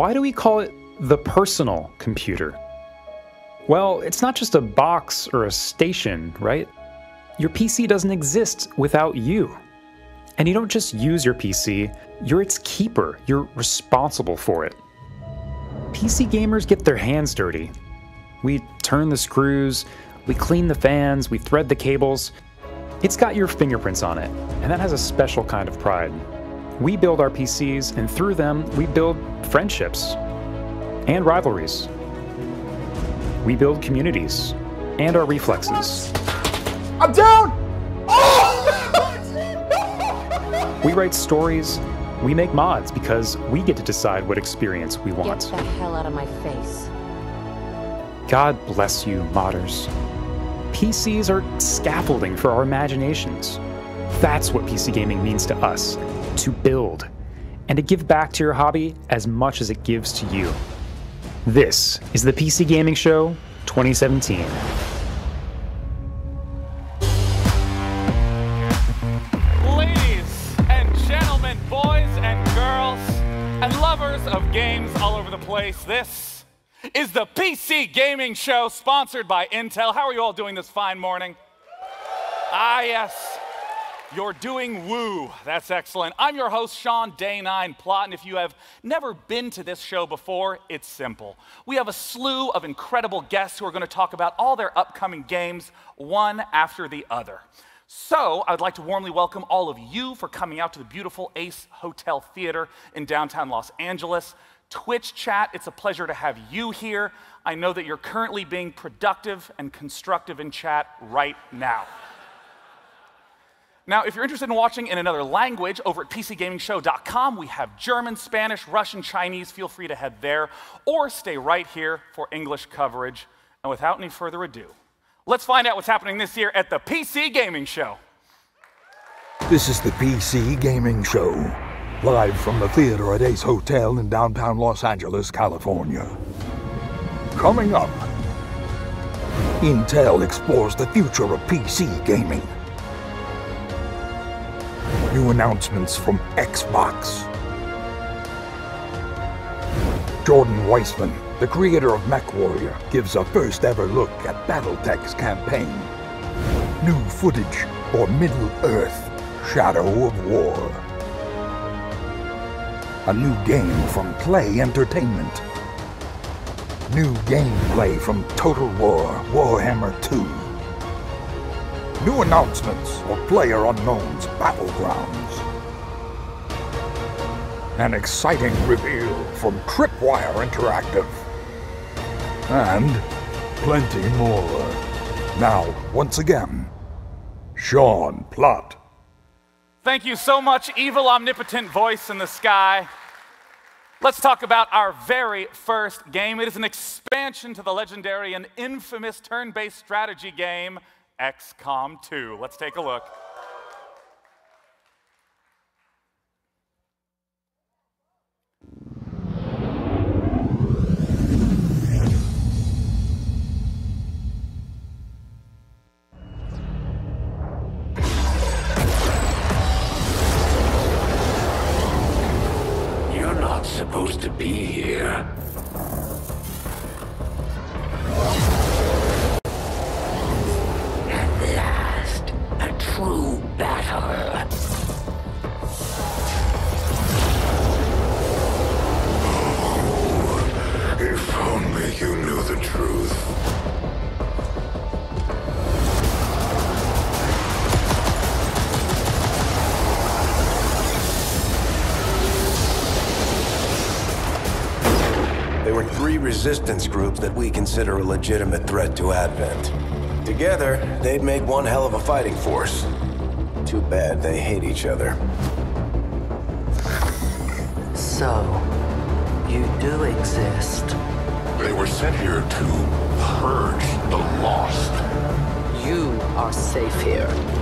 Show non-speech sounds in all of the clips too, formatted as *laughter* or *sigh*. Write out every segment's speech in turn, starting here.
why do we call it the personal computer? Well, it's not just a box or a station, right? Your PC doesn't exist without you. And you don't just use your PC, you're its keeper, you're responsible for it. PC gamers get their hands dirty. We turn the screws, we clean the fans, we thread the cables. It's got your fingerprints on it, and that has a special kind of pride. We build our PCs, and through them, we build friendships and rivalries. We build communities and our reflexes. I'm down! *laughs* We write stories, we make mods because we get to decide what experience we want. Get want. the hell out of my face. God bless you, modders. PCs are scaffolding for our imaginations. That's what PC gaming means to us to build, and to give back to your hobby as much as it gives to you. This is the PC Gaming Show 2017. Ladies and gentlemen, boys and girls, and lovers of games all over the place, this is the PC Gaming Show sponsored by Intel. How are you all doing this fine morning? Ah, yes. You're doing woo. That's excellent. I'm your host, Sean Day9 Plott, and if you have never been to this show before, it's simple. We have a slew of incredible guests who are going to talk about all their upcoming games, one after the other. So, I'd like to warmly welcome all of you for coming out to the beautiful Ace Hotel Theater in downtown Los Angeles. Twitch chat, it's a pleasure to have you here. I know that you're currently being productive and constructive in chat right now. Now, if you're interested in watching in another language, over at PCGamingShow.com, we have German, Spanish, Russian, Chinese. Feel free to head there or stay right here for English coverage. And without any further ado, let's find out what's happening this year at the PC Gaming Show. This is the PC Gaming Show, live from the theater at Ace Hotel in downtown Los Angeles, California. Coming up, Intel explores the future of PC gaming. New announcements from Xbox. Jordan Weisman, the creator of MechWarrior, gives a first ever look at Battletech's campaign. New footage for Middle Earth Shadow of War. A new game from Klei Entertainment. New gameplay from Total War Warhammer 2. New announcements of Player Unknown's Battlegrounds. An exciting reveal from Tripwire Interactive. And plenty more. Now, once again, Sean Plott. Thank you so much, evil omnipotent voice in the sky. Let's talk about our very first game. It is an expansion to the legendary and infamous turn based strategy game, XCOM 2. Let's take a look. You're not supposed to be here. The truth. There were three resistance groups that we consider a legitimate threat to Advent. Together, they'd make one hell of a fighting force. Too bad they hate each other. So, you do exist. They were sent here to purge the lost. You are safe here.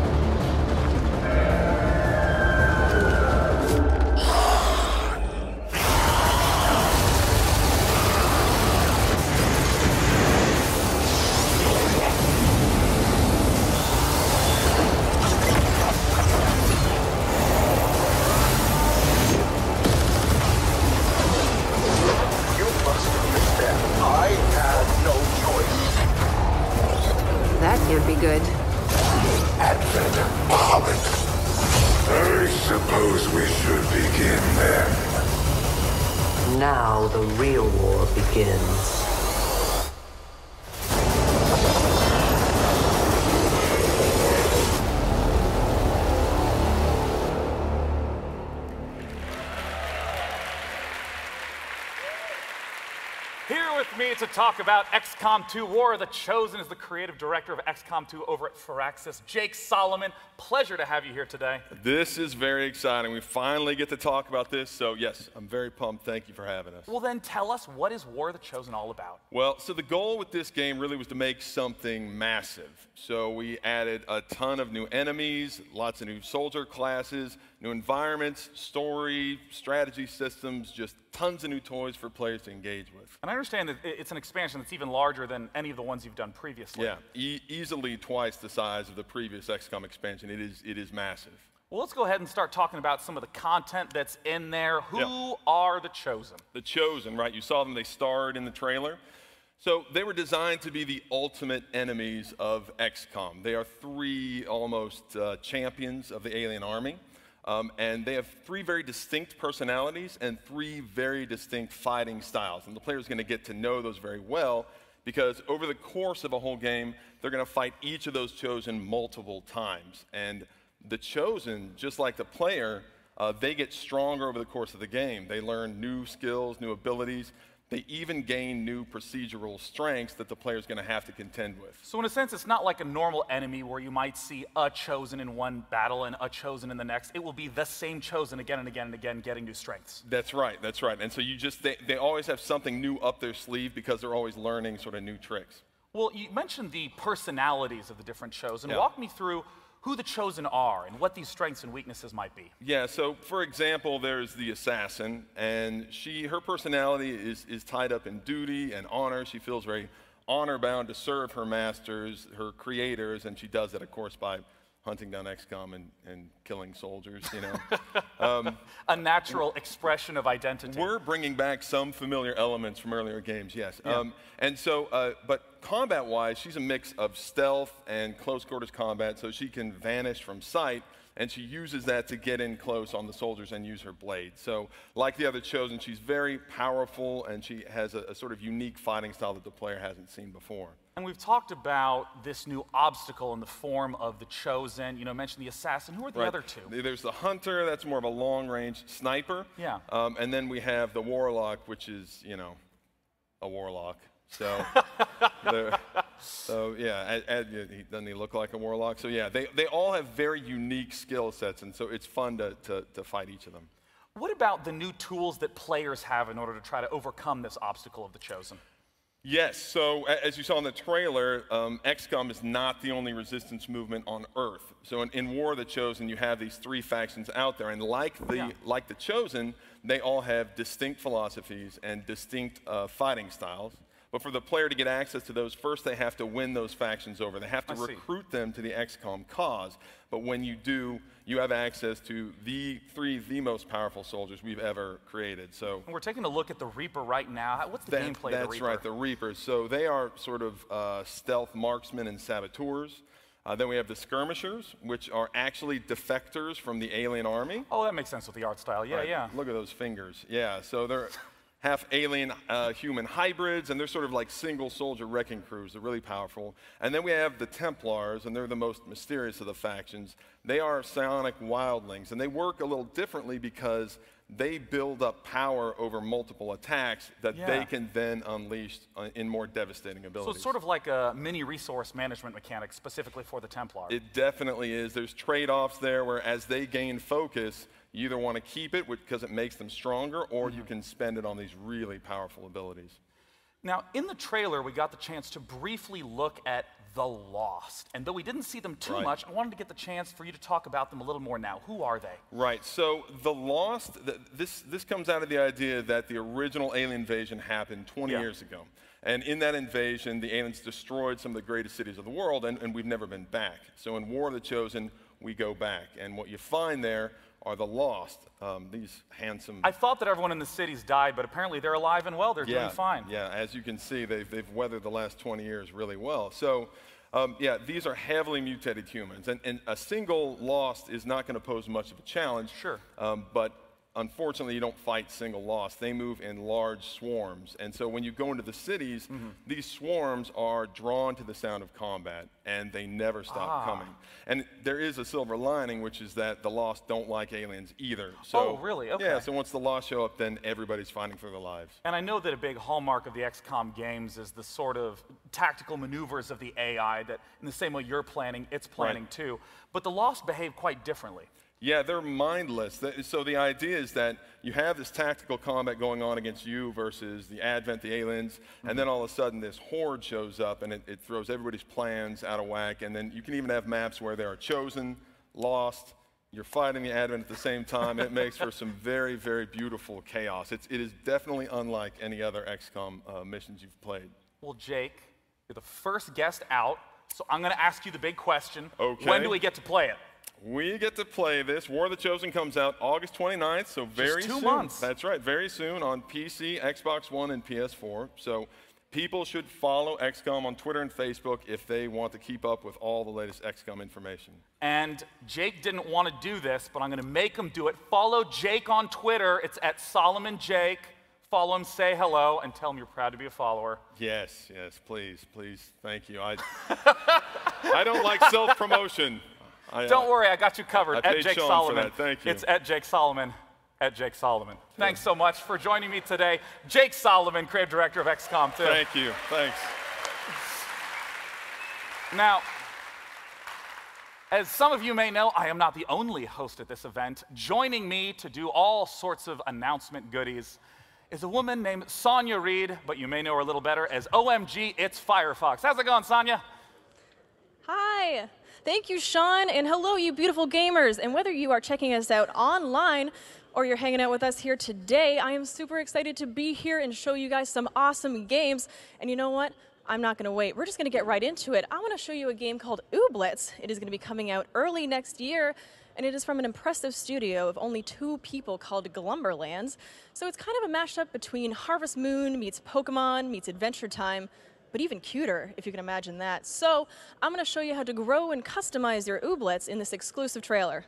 To talk about XCOM 2 War of the Chosen is the creative director of XCOM 2 over at Firaxis, Jake Solomon. Pleasure to have you here today. This is very exciting. We finally get to talk about this. So, yes, I'm very pumped. Thank you for having us. Well, then tell us, what is War of the Chosen all about? Well, so the goal with this game really was to make something massive. So, we added a ton of new enemies, lots of new soldier classes, new environments, story, strategy systems, just tons of new toys for players to engage with. And I understand that it's an expansion that's even larger than any of the ones you've done previously. Yeah, e- easily twice the size of the previous XCOM expansion. It is, it is massive. Well, let's go ahead and start talking about some of the content that's in there. Who Yeah. are the Chosen? The Chosen, right? You saw them, they starred in the trailer. So they were designed to be the ultimate enemies of XCOM. They are three almost uh, champions of the alien army. Um, and they have three very distinct personalities and three very distinct fighting styles. And the player is going to get to know those very well because over the course of a whole game, they're going to fight each of those chosen multiple times. And the chosen, just like the player, uh, they get stronger over the course of the game. They learn new skills, new abilities. They even gain new procedural strengths that the player is going to have to contend with. So, in a sense, it's not like a normal enemy where you might see a chosen in one battle and a chosen in the next. It will be the same chosen again and again and again, getting new strengths. That's right, that's right. And so you just, they, they always have something new up their sleeve because they're always learning sort of new tricks. Well, you mentioned the personalities of the different chosen. Yeah. Walk me through who the chosen are and what these strengths and weaknesses might be. Yeah, so for example, there's the assassin, and she, her personality is, is tied up in duty and honor. She feels very honor bound to serve her masters, her creators, and she does that, of course, by hunting down XCOM and, and killing soldiers, you know. *laughs* A natural expression of identity. We're bringing back some familiar elements from earlier games, yes. Um, and so, uh, but combat wise, she's a mix of stealth and close quarters combat, so she can vanish from sight, and she uses that to get in close on the soldiers and use her blade. So, like the other chosen, she's very powerful and she has a, a sort of unique fighting style that the player hasn't seen before. And we've talked about this new obstacle in the form of the chosen. You know, mentioned the assassin. Who are the Right. other two? There's the hunter, that's more of a long range sniper. Yeah. Um, and then we have the warlock, which is, you know, a warlock. So, *laughs* the- so yeah, Ed, Ed, doesn't he look like a warlock? So yeah, they, they all have very unique skill sets, and so it's fun to, to, to fight each of them. What about the new tools that players have in order to try to overcome this obstacle of the chosen? Yes, so as you saw in the trailer, um, XCOM is not the only resistance movement on Earth. So in, in War of the Chosen, you have these three factions out there, and like the Yeah. like the Chosen, they all have distinct philosophies and distinct uh, fighting styles. But for the player to get access to those, first they have to win those factions over. They have to I see. recruit them to the XCOM cause. But when you do, you have access to the three the most powerful soldiers we've ever created. So And we're taking a look at the Reaper right now. What's the that- gameplay of the that's Reaper? right, the Reapers. So they are sort of uh, stealth marksmen and saboteurs. Uh, then we have the skirmishers, which are actually defectors from the alien army. Oh, that makes sense with the art style. Yeah, Right, yeah. Look at those fingers. Yeah, so they're half alien uh, human hybrids, and they're sort of like single soldier wrecking crews. They're really powerful. And then we have the Templars, and they're the most mysterious of the factions. They are psionic wildlings, and they work a little differently because they build up power over multiple attacks that Yeah. they can then unleash uh, in more devastating abilities. So it's sort of like a mini resource management mechanic specifically for the Templar. It definitely is. There's trade offs there where as they gain focus, you either want to keep it because it makes them stronger or Mm-hmm. you can spend it on these really powerful abilities. Now, in the trailer, we got the chance to briefly look at the Lost. And though we didn't see them too Right. much, I wanted to get the chance for you to talk about them a little more now. Who are they? Right. So the Lost, th- this this comes out of the idea that the original alien invasion happened 20 Yeah. years ago, and in that invasion, the aliens destroyed some of the greatest cities of the world, and, and we've never been back. So in War of the Chosen, we go back, and what you find there are the Lost. Um, these handsome. I thought that everyone in the cities died, but apparently they're alive and well. They're yeah, doing fine. Yeah, as you can see, they've, they've weathered the last 20 years really well. So Um, yeah, these are heavily mutated humans, and, and a single lost is not going to pose much of a challenge. Sure. Um, but unfortunately, you don't fight single loss. They move in large swarms. And so when you go into the cities, Mm-hmm. these swarms are drawn to the sound of combat, and they never stop Ah. coming. And there is a silver lining, which is that the lost don't like aliens either. So, Oh, really? Okay. Yeah, so once the lost show up, then everybody's fighting for their lives. And I know that a big hallmark of the XCOM games is the sort of tactical maneuvers of the AI that, in the same way you're planning, it's planning Right. too. But the Lost behave quite differently. Yeah, they're mindless. So the idea is that you have this tactical combat going on against you versus the Advent, the aliens, and then all of a sudden this horde shows up and it, it throws everybody's plans out of whack. And then you can even have maps where they are chosen, lost, you're fighting the Advent at the same time, it makes for some very, very beautiful chaos. It's, it is definitely unlike any other XCOM uh, missions you've played. Well, Jake, you're the first guest out, so I'm going to ask you the big question. Okay. When do we get to play it? We get to play this. War of the Chosen comes out August 29th, so very Just two soon. months. That's right, very soon on PC, Xbox One, and PS4. So people should follow XCOM on Twitter and Facebook if they want to keep up with all the latest XCOM information. And Jake didn't want to do this, but I'm going to make him do it. Follow Jake on Twitter. It's at Solomon Jake. Follow him, say hello, and tell him you're proud to be a follower. Yes, yes, please, please, thank you. I, *laughs* I don't like self promotion. Don't uh, worry, I got you covered. I at paid Jake Sean for Solomon. that. Thank you. It's at Jake Solomon. At Jake Solomon. Thanks so much for joining me today. Jake Solomon, creative director of XCOM 2. Thank you. Thanks. Now, as some of you may know, I am not the only host at this event. Joining me to do all sorts of announcement goodies is a woman named Sonia Reid, but you may know her a little better as OMG It's Firefox. How's it going, Sonia? Hi. Thank you, Sean, and hello, you beautiful gamers. And whether you are checking us out online or you're hanging out with us here today, I am super excited to be here and show you guys some awesome games. And you know what? I'm not going to wait. We're just going to get right into it. I want to show you a game called Ooblets. It is going to be coming out early next year, and it is from an impressive studio of only two people called Glumberlands. So it's kind of a mashup between Harvest Moon meets Pokemon meets Adventure Time but even cuter, if you can imagine that. So, I'm going to show you how to grow and customize your ooblets in this exclusive trailer.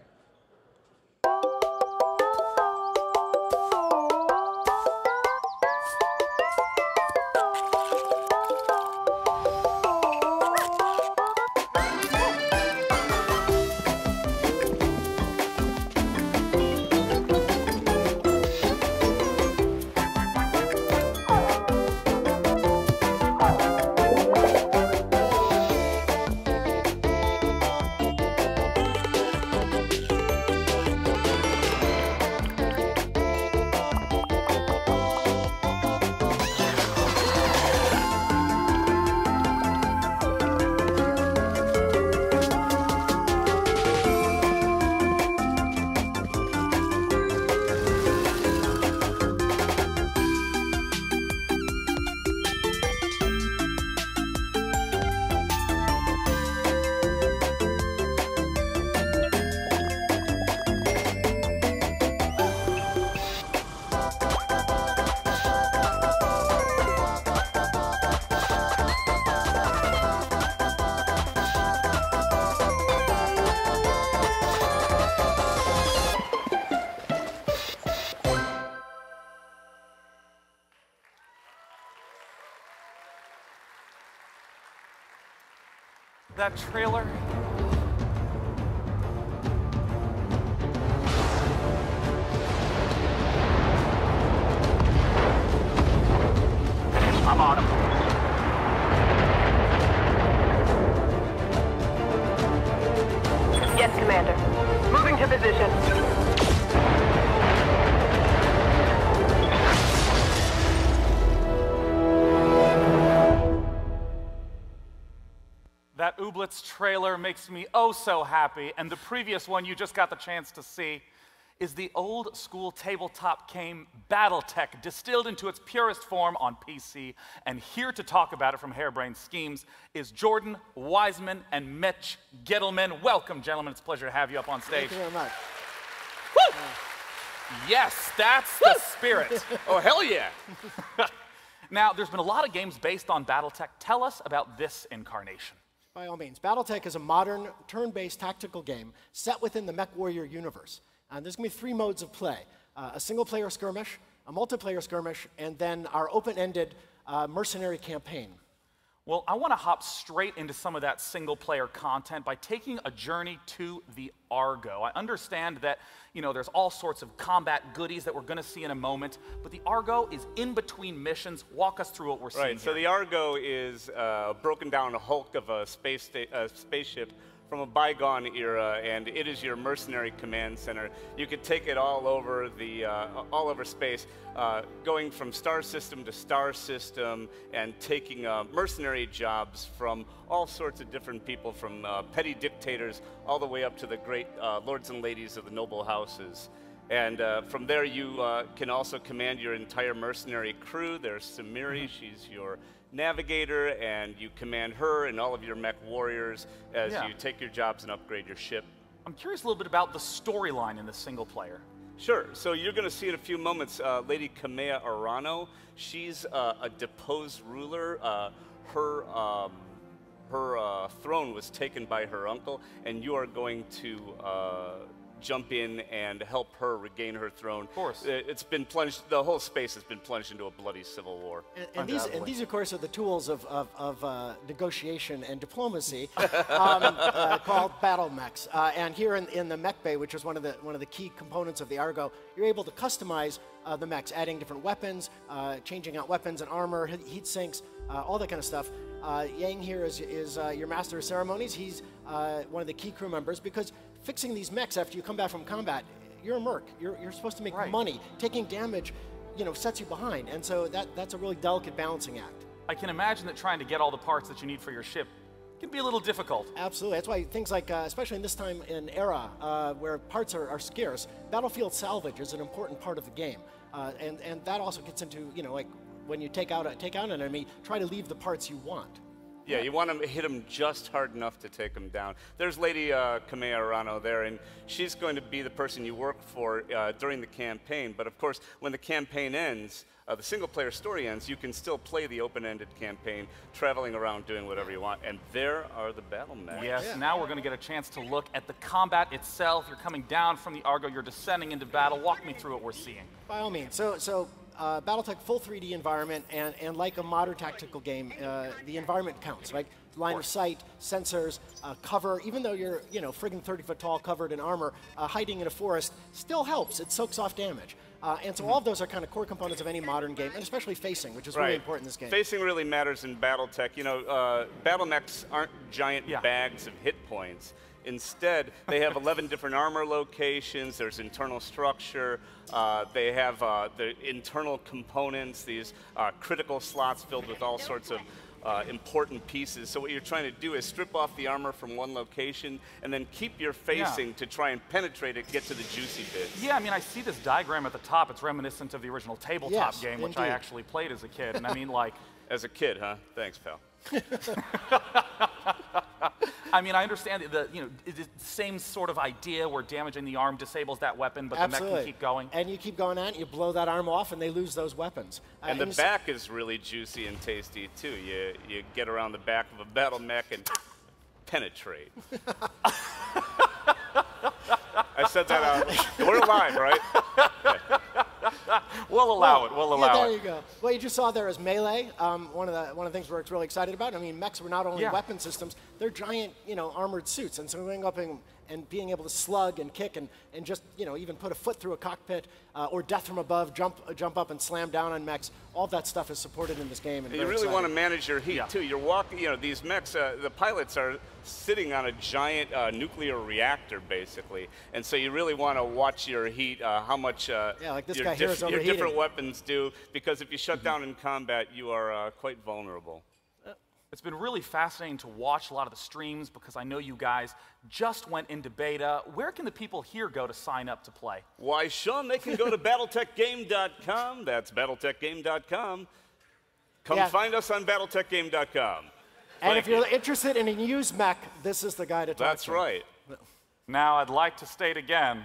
Trailer. Ooblets trailer makes me oh so happy, and the previous one you just got the chance to see is the old school tabletop game Battletech, distilled into its purest form on PC. And here to talk about it from Harebrained Schemes is Jordan Weisman and Mitch Gitelman. Welcome, gentlemen. It's a pleasure to have you up on stage. Thank you very much. Woo! Yes, that's the spirit. Oh, hell yeah. *laughs* now, there's been a lot of games based on Battletech. Tell us about this incarnation. By all means. Battletech is a modern, turn based tactical game set within the Mech Warrior universe. Uh, there's going to be three modes of play uh, a single player skirmish, a multiplayer skirmish, and then our open ended uh, mercenary campaign. Well, I want to hop straight into some of that single player content by taking a journey to the Argo. I understand that, you know, there's all sorts of combat goodies that we're going to see in a moment, but the Argo is in between missions. Walk us through what we're seeing. Right, so the Argo is uh, broken down hulk of a space uh, spaceship from a bygone era, and it is your mercenary command center. You could take it all over the uh, all over space, uh, going from star system to star system, and taking uh, mercenary jobs from all sorts of different people, from uh, petty dictators all the way up to the great uh, lords and ladies of the noble houses. And uh, from there, you uh, can also command your entire mercenary crew. There's Sumire, she's your navigator, and you command her and all of your mech warriors as Yeah. you take your jobs and upgrade your ship. I'm curious a little bit about the storyline in the single player. Sure. So you're going to see in a few moments uh, Lady Kamea Arano. She's uh, a deposed ruler. Uh, her um, her uh, throne was taken by her uncle, and you are going to uh, jump in and help her regain her throne. Of course. It's been plunged. The whole space has been plunged into a bloody civil war. And, and these, and these, of course, are the tools of, of, of uh, negotiation and diplomacy *laughs* um, uh, called battle mechs. Uh, and here in, in the mech bay, which is one of the one of the key components of the Argo, you're able to customize uh, the mechs, adding different weapons, uh, changing out weapons and armor, heat sinks, uh, all that kind of stuff. Uh, Yang here is, is uh, your master of ceremonies. He's uh, one of the key crew members because fixing these mechs after you come back from combat, you're a merc. You're, you're supposed to make Right. money. Taking damage, you know, sets you behind, and so that, that's a really delicate balancing act. I can imagine that trying to get all the parts that you need for your ship can be a little difficult. Absolutely. That's why things like, uh, especially in this time in era uh, where parts are, are scarce, battlefield salvage is an important part of the game, uh, and and that also gets into you know like when you take out a, take out an enemy, try to leave the parts you want. Yeah, you want to hit him just hard enough to take him down. There's Lady uh, Kamea Arano there, and she's going to be the person you work for uh, during the campaign. But of course, when the campaign ends, uh, the single player story ends, you can still play the open ended campaign, traveling around doing whatever you want. And there are the battle maps. Yes, now we're going to get a chance to look at the combat itself. You're coming down from the Argo, you're descending into battle. Walk me through what we're seeing. By all means. So, so uh, BattleTech full 3D environment, and, and like a modern tactical game, uh, the environment counts, right? Line of sight, sensors, uh, cover. Even though you're, you know, friggin' 30 foot tall, covered in armor, uh, hiding in a forest still helps. It soaks off damage. Uh, and so all of those are kind of core components of any modern game, and especially facing, which is really important in this game. Facing really matters in BattleTech. You know, uh, battle mechs aren't giant Yeah. bags of hit points. Instead, they have *laughs* 11 different armor locations. There's internal structure. Uh, they have uh, the internal components, these uh, critical slots filled with all sorts of uh, important pieces. So what you're trying to do is strip off the armor from one location and then keep your facing to try and penetrate it, get to the juicy bits. Yeah, I mean, I see this diagram at the top. It's reminiscent of the original tabletop Yes, game, which I actually played as a kid. And I *laughs* mean, like, As a kid, huh? Thanks, pal. *laughs* I mean, I understand the you know the same sort of idea where damaging the arm disables that weapon, but the mech can keep going. And you keep going on, you blow that arm off, and they lose those weapons. Uh, And the you back is really juicy and tasty too. You you get around the back of a battle mech and penetrate. *laughs* I said that out. We're live, right? *laughs* *laughs* We'll allow it. We'll allow yeah, there it. you go. What you just saw there is melee. Um, one of the one of the things we're really excited about. I mean, mechs were not only Yeah. weapon systems; they're giant, you know, armored suits. And so we're going up and, and being able to slug and kick and, and just you know even put a foot through a cockpit uh, or death from above, jump uh, jump up and slam down on mechs. All that stuff is supported in this game. And You very really want to manage your heat too. You're walking, you know, these mechs. Uh, the pilots are sitting on a giant uh, nuclear reactor, basically, and so you really want to watch your heat, uh, how much uh, Yeah, like this your, guy here is your different weapons do, because if you shut down in combat, you are uh, quite vulnerable. It's been really fascinating to watch a lot of the streams because I know you guys just went into beta. Where can the people here go to sign up to play? Why, Sean, they can go to BattleTechGame.com. That's BattleTechGame.com. Come Yeah. find us on BattleTechGame.com. And Thank if you're you. interested in a used mech, this is the guy to talk That's to. That's right. Now, I'd like to state again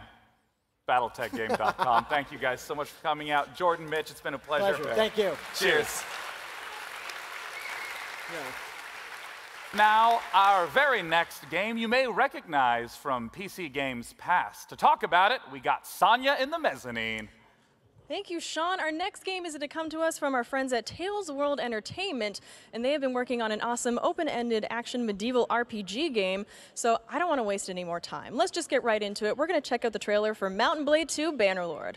BattleTechGame.com. *laughs* Thank you guys so much for coming out. Jordan, Mitch, it's been a pleasure. Pleasure. Thank you. Cheers. Now, our very next game you may recognize from PC Games past. To talk about it, we got Sonia in the mezzanine. Thank you, Sean. Our next game is going to come to us from our friends at TaleWorlds Entertainment, and they have been working on an awesome open-ended action medieval RPG game. So I don't want to waste any more time. Let's just get right into it. We're going to check out the trailer for Mount & Blade 2 Bannerlord.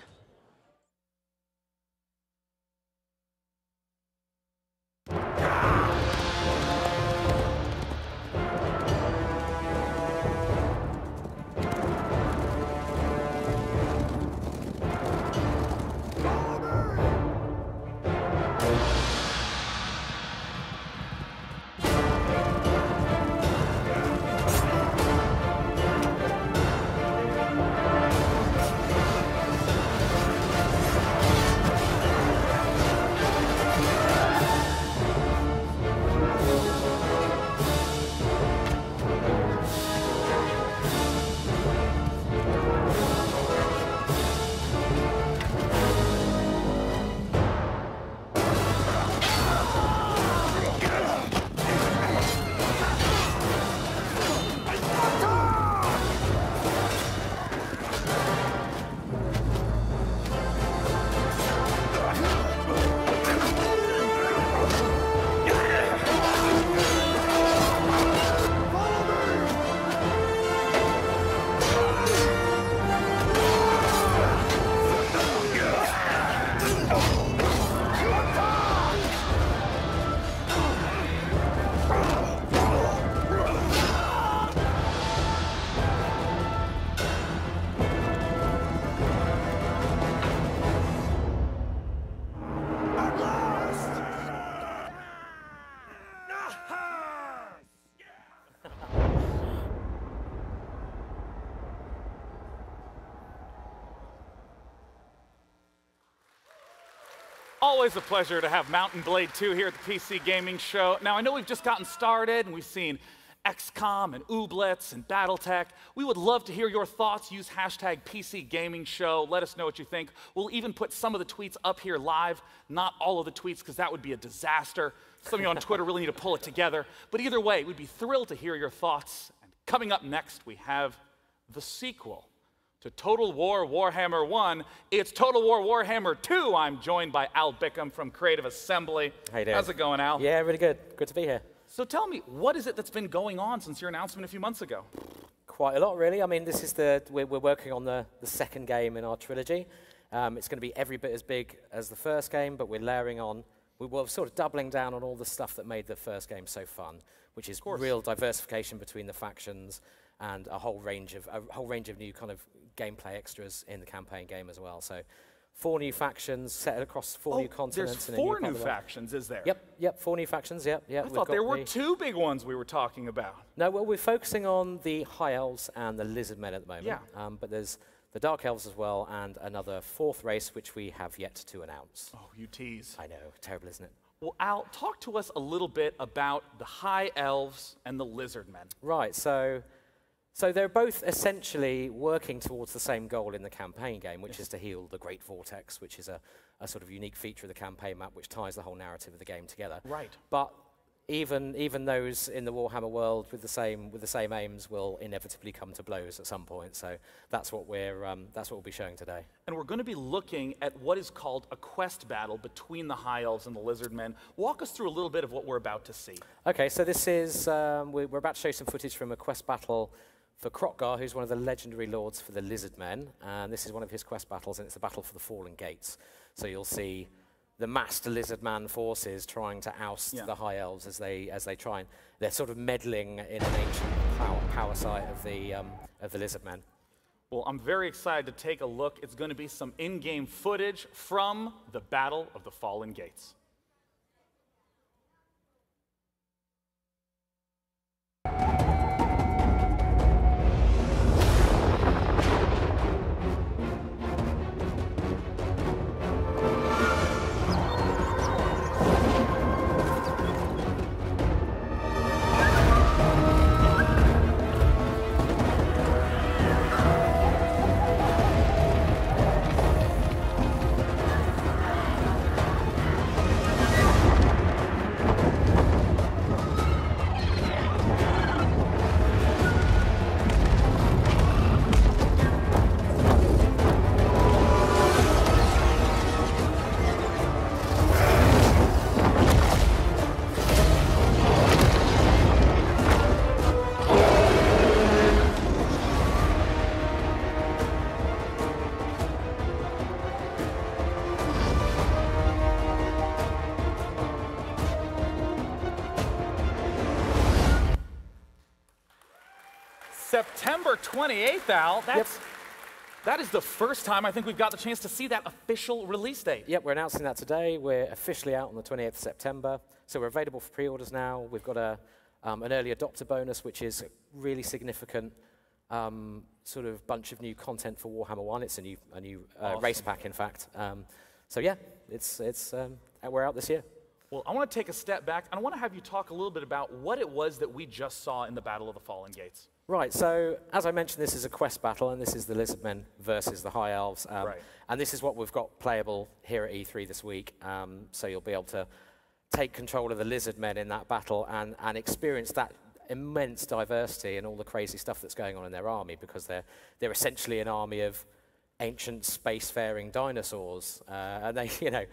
Always a pleasure to have Mount & Blade 2 here at the PC Gaming Show. Now, I know we've just gotten started and we've seen XCOM and Ooblets and Battletech. We would love to hear your thoughts. Use hashtag PC Gaming Show. Let us know what you think. We'll even put some of the tweets up here live, not all of the tweets, because that would be a disaster. Some of you on Twitter really need to pull it together. But either way, we'd be thrilled to hear your thoughts. And coming up next, we have the sequel to Total War Warhammer 1. It's Total War Warhammer 2. I'm joined by Al Bickham from Creative Assembly. How you doing? How's it going, Al? Yeah, really good. Good to be here. So tell me, what is it that's been going on since your announcement a few months ago? Quite a lot, really. I mean, this is the we're, we're working on the, the second game in our trilogy. Um, it's going to be every bit as big as the first game, but we're layering on. We were sort of doubling down on all the stuff that made the first game so fun, which is real diversification between the factions and a whole range of a whole range of new kind of gameplay extras in the campaign game as well. So four new factions set across four oh, new continents. There's four new factions, is there? Yep, yep, four new factions. Yep, yep. I thought there were the two big ones we were talking about. No, well, we're focusing on the High Elves and the Lizard Men at the moment. Yeah. Um, but there's the Dark Elves as well, and another fourth race which we have yet to announce. Oh, you tease. I know, terrible, isn't it? Well, Al, talk to us a little bit about the High Elves and the Lizard Men. Right, so so they're both essentially working towards the same goal in the campaign game, which yes. is to heal the Great Vortex, which is a, a, sort of unique feature of the campaign map which ties the whole narrative of the game together. Right. But even even those in the Warhammer world with the same with the same aims will inevitably come to blows at some point. So that's what we're um, that's what we'll be showing today. And we're going to be looking at what is called a quest battle between the High Elves and the Lizard Men. Walk us through a little bit of what we're about to see. Okay, so this is um, we're, we're about to show some footage from a quest battle for Kroq-Gar, who's one of the legendary lords for the Lizard Men, and this is one of his quest battles, and it's the battle for the Fallen Gates. So you'll see the master lizard man forces trying to oust yeah. the high elves as they as they try and they're sort of meddling in an ancient power, power site of the um, of the lizard men. Well, I'm very excited to take a look. It's going to be some in-game footage from the Battle of the Fallen Gates. 28th, Al. That's, That is the first time I think we've got the chance to see that official release date. Yep, we're announcing that today. We're officially out on the 28th of September. So we're available for pre-orders now. We've got a, um, an early adopter bonus, which is really significant um, sort of bunch of new content for Warhammer 1. It's a new, a new uh, Awesome. race pack, in fact. Um, so yeah, it's, it's, um, we're out this year. Well, I want to take a step back and I want to have you talk a little bit about what it was that we just saw in the Battle of the Fallen Gates. Right, so as I mentioned, this is a quest battle, and this is the Lizardmen versus the High Elves. Um, Right. And this is what we've got playable here at E3 this week. Um, so you'll be able to take control of the Lizardmen in that battle and, and experience that immense diversity and all the crazy stuff that's going on in their army, because they're, they're essentially an army of ancient spacefaring dinosaurs. Uh, and they, *laughs* you know,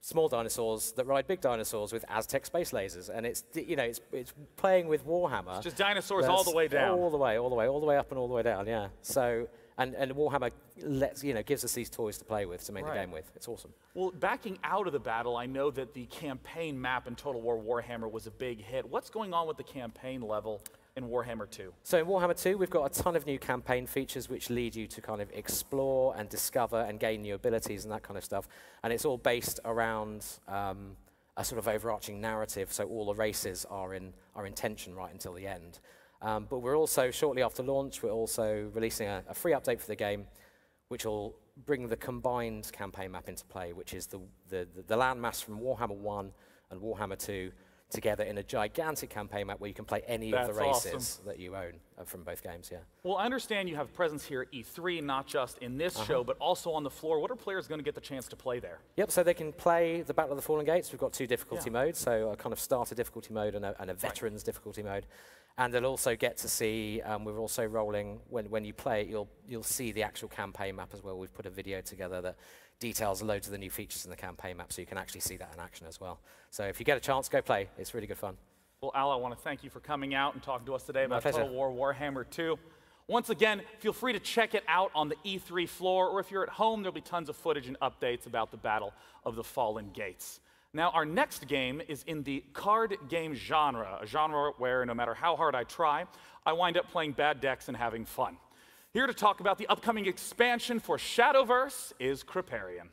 small dinosaurs that ride big dinosaurs with Aztec space lasers. And it's, you know, it's, it's playing with Warhammer. It's just dinosaurs all the way down. All the way, all the way, all the way up and all the way down, yeah. So, and, and Warhammer lets, you know, gives us these toys to play with, to make Right. the game with. It's awesome. Well, backing out of the battle, I know that the campaign map in Total War Warhammer was a big hit. What's going on with the campaign level in Warhammer 2? So in Warhammer 2, we've got a ton of new campaign features which lead you to kind of explore and discover and gain new abilities and that kind of stuff. And it's all based around um, a sort of overarching narrative, so all the races are in, are in tension right until the end. Um, but we're also, shortly after launch, we're also releasing a, a free update for the game, which will bring the combined campaign map into play, which is the, the, the, the landmass from Warhammer 1 and Warhammer 2 together in a gigantic campaign map where you can play any of the races awesome. that you own uh, from both games, yeah. Well, I understand you have presence here at E3, not just in this Uh-huh. show, but also on the floor. What are players going to get the chance to play there? Yep, so they can play the Battle of the Fallen Gates. We've got two difficulty Yeah. modes, so a kind of starter difficulty mode and a, and a veterans difficulty mode. And they'll also get to see, um, we're also rolling, when, when you play it, you'll, you'll see the actual campaign map as well. We've put a video together that details loads of the new features in the campaign map, so you can actually see that in action as well. So if you get a chance, go play. It's really good fun. Well, Al, I want to thank you for coming out and talking to us today about. Total War Warhammer 2. Once again, feel free to check it out on the E3 floor, or if you're at home, there'll be tons of footage and updates about the Battle of the Fallen Gates. Now, our next game is in the card game genre, a genre where no matter how hard I try, I wind up playing bad decks and having fun. Here to talk about the upcoming expansion for Shadowverse is Kripparrian.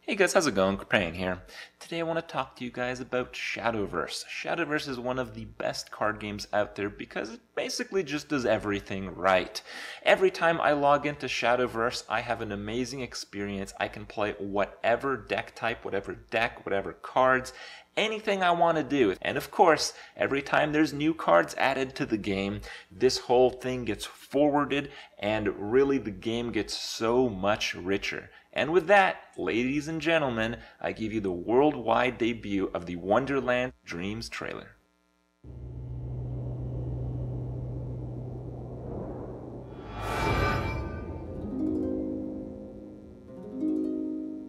Hey guys, how's it going? Kripparrian here. Today I want to talk to you guys about Shadowverse. Shadowverse is one of the best card games out there because it basically just does everything right. Every time I log into Shadowverse, I have an amazing experience. I can play whatever deck type, whatever deck, whatever cards, anything I want to do. And of course, every time there's new cards added to the game, this whole thing gets forwarded and really the game gets so much richer. And with that, ladies and gentlemen, I give you the worldwide debut of the Wonderland Dreams trailer.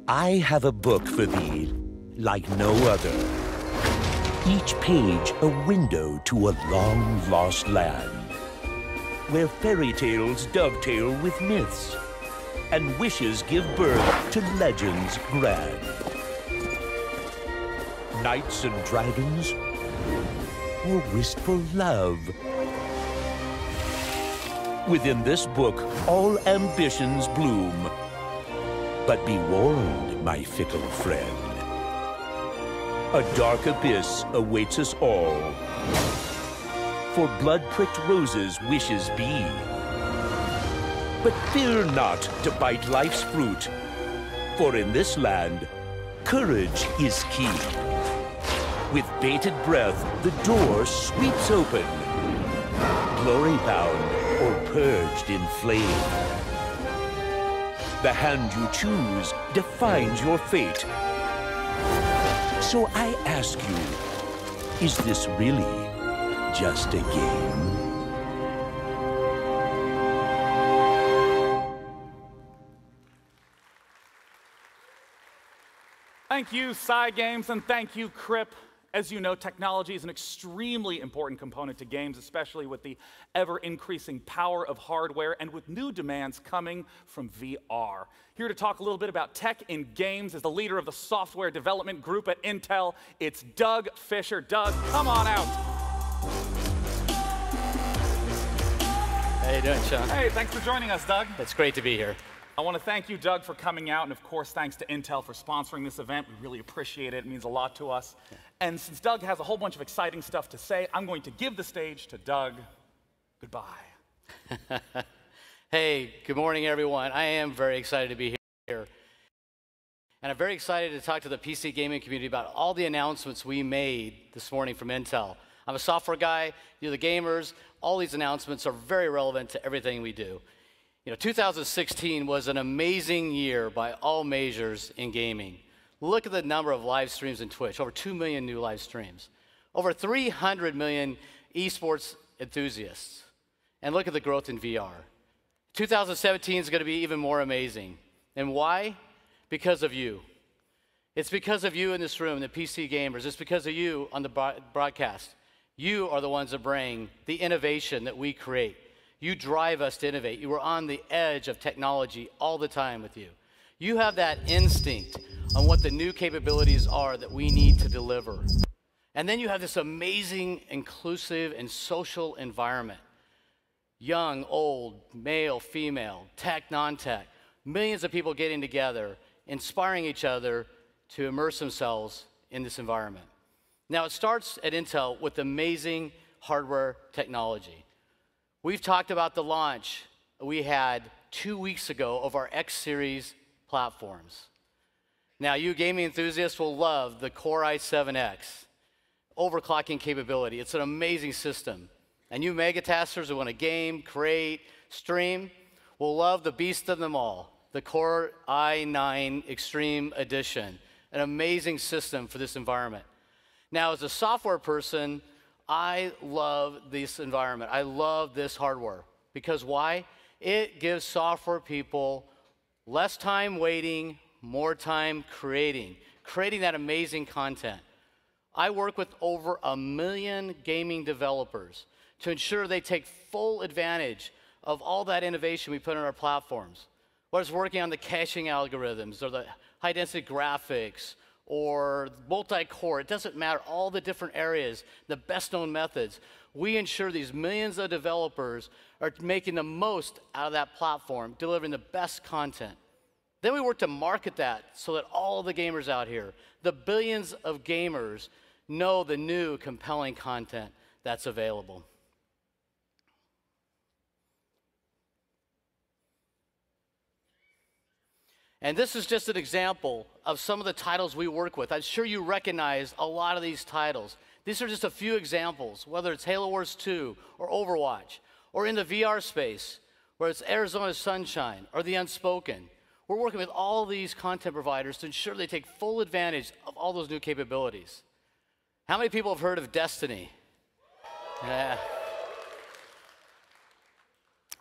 I have a book for thee, like no other. Each page a window to a long lost land, where fairy tales dovetail with myths, and wishes give birth to legends grand. Knights and dragons, or wistful love. Within this book, all ambitions bloom. But be warned, my fickle friend. A dark abyss awaits us all. For blood-pricked roses wishes be. But fear not to bite life's fruit. For in this land, courage is key. With bated breath, the door sweeps open. Glory-bound or purged in flame. The hand you choose defines your fate. So I ask you, is this really just a game? Thank you, Cygames, and thank you, Kripp. As you know, technology is an extremely important component to games, especially with the ever increasing power of hardware and with new demands coming from VR. Here to talk a little bit about tech in games is the leader of the software development group at Intel. It's Doug Fisher. Doug, come on out. How you doing, Sean? Hey, thanks for joining us, Doug. It's great to be here. I want to thank you, Doug, for coming out, and of course, thanks to Intel for sponsoring this event. We really appreciate it. It means a lot to us. And since Doug has a whole bunch of exciting stuff to say, I'm going to give the stage to Doug. Goodbye. *laughs* hey, good morning, everyone. I am very excited to be here. And I'm very excited to talk to the PC gaming community about all the announcements we made this morning from Intel. I'm a software guy, you're the gamers. All these announcements are very relevant to everything we do. You know, 2016 was an amazing year by all measures in gaming. Look at the number of live streams in Twitch, over 2 million new live streams, over 300 million esports enthusiasts. And look at the growth in VR. 2017 is going to be even more amazing. And why? Because of you. It's because of you in this room, the PC gamers. It's because of you on the broadcast. You are the ones that bring the innovation that we create. You drive us to innovate. You are on the edge of technology all the time with you. You have that instinct on what the new capabilities are that we need to deliver. And then you have this amazing, inclusive, and social environment young, old, male, female, tech, non tech, millions of people getting together, inspiring each other to immerse themselves in this environment. Now, it starts at Intel with amazing hardware technology. We've talked about the launch we had two weeks ago of our X series platforms. Now, you gaming enthusiasts will love the Core i7X overclocking capability. It's an amazing system. And you megataskers who want to game, create, stream will love the beast of them all, the Core i9 Extreme Edition, an amazing system for this environment. Now, as a software person, I love this environment. I love this hardware. Because why? It gives software people less time waiting, more time creating, creating that amazing content. I work with over a million gaming developers to ensure they take full advantage of all that innovation we put in our platforms. Whether it's working on the caching algorithms or the high density graphics or multi-core, it doesn't matter, all the different areas, the best known methods. We ensure these millions of developers are making the most out of that platform, delivering the best content. Then we work to market that so that all the gamers out here, the billions of gamers, know the new compelling content that's available. And this is just an example of some of the titles we work with. I'm sure you recognize a lot of these titles. These are just a few examples, whether it's Halo Wars 2 or Overwatch, or in the VR space, where it's Arizona Sunshine or The Unspoken. We're working with all these content providers to ensure they take full advantage of all those new capabilities. How many people have heard of Destiny? Yeah.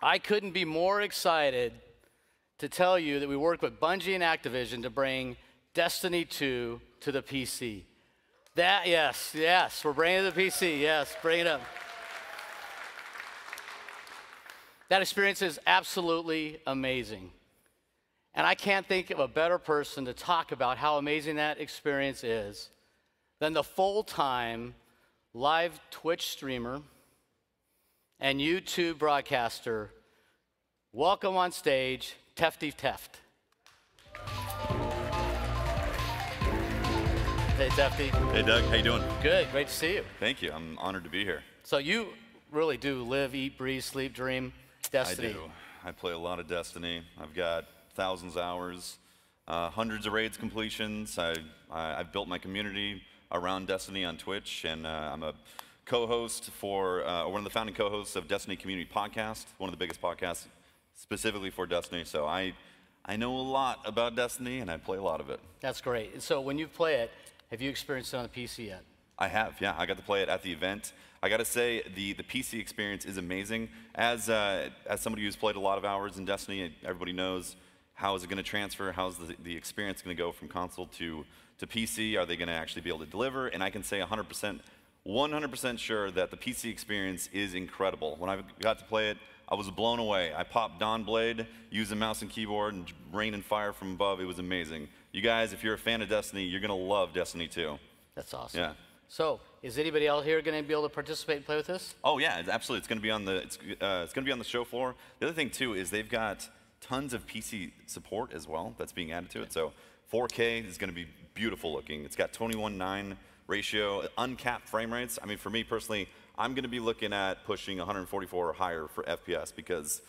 I couldn't be more excited to tell you that we work with Bungie and Activision to bring Destiny 2 to the PC. That, yes, yes, we're bringing it to the PC. Yes, bring it up. That experience is absolutely amazing. And I can't think of a better person to talk about how amazing that experience is than the full time live Twitch streamer and YouTube broadcaster. Welcome on stage, Tefty Teft. Hey, Tefty. Hey, Doug. How you doing? Good. Great to see you. Thank you. I'm honored to be here. So you really do live, eat, breathe, sleep, dream Destiny. I do. I play a lot of Destiny. I've got thousands of hours, uh, hundreds of raids completions. I, I, have built my community around Destiny on Twitch, and uh, I'm a co-host for, uh, one of the founding co-hosts of Destiny Community Podcast, one of the biggest podcasts specifically for Destiny. So I, I know a lot about Destiny and I play a lot of it. That's great. And so when you play it, have you experienced it on the PC yet? I have, yeah. I got to play it at the event. I got to say, the, the PC experience is amazing. As, uh, as somebody who's played a lot of hours in Destiny, everybody knows how is it going to transfer? How's the, the experience going to go from console to, to PC? Are they going to actually be able to deliver? And I can say 100%, 100% sure that the PC experience is incredible. When I got to play it, I was blown away. I popped Dawnblade, used a mouse and keyboard, and rain and fire from above. It was amazing. You guys, if you're a fan of Destiny, you're going to love Destiny 2. That's awesome. Yeah. So is anybody else here going to be able to participate and play with this? Oh yeah, absolutely. It's going to be on the it's, uh, it's going to be on the show floor. The other thing too is they've got tons of PC support as well that's being added to it. So 4K is going to be beautiful looking. It's got 21:9 ratio, uncapped frame rates. I mean, for me personally, I'm going to be looking at pushing 144 or higher for FPS because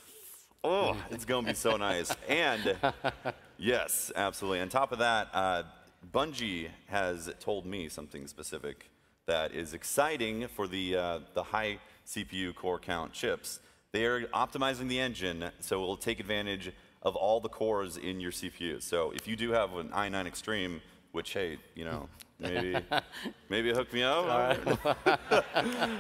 oh, *laughs* it's going to be so nice. And *laughs* yes, absolutely. On top of that, uh, Bungie has told me something specific that is exciting for the, uh, the high CPU core count chips. They are optimizing the engine so it will take advantage of all the cores in your CPU. So if you do have an i9 Extreme, which, hey, you know, maybe *laughs* maybe hook me up. *laughs*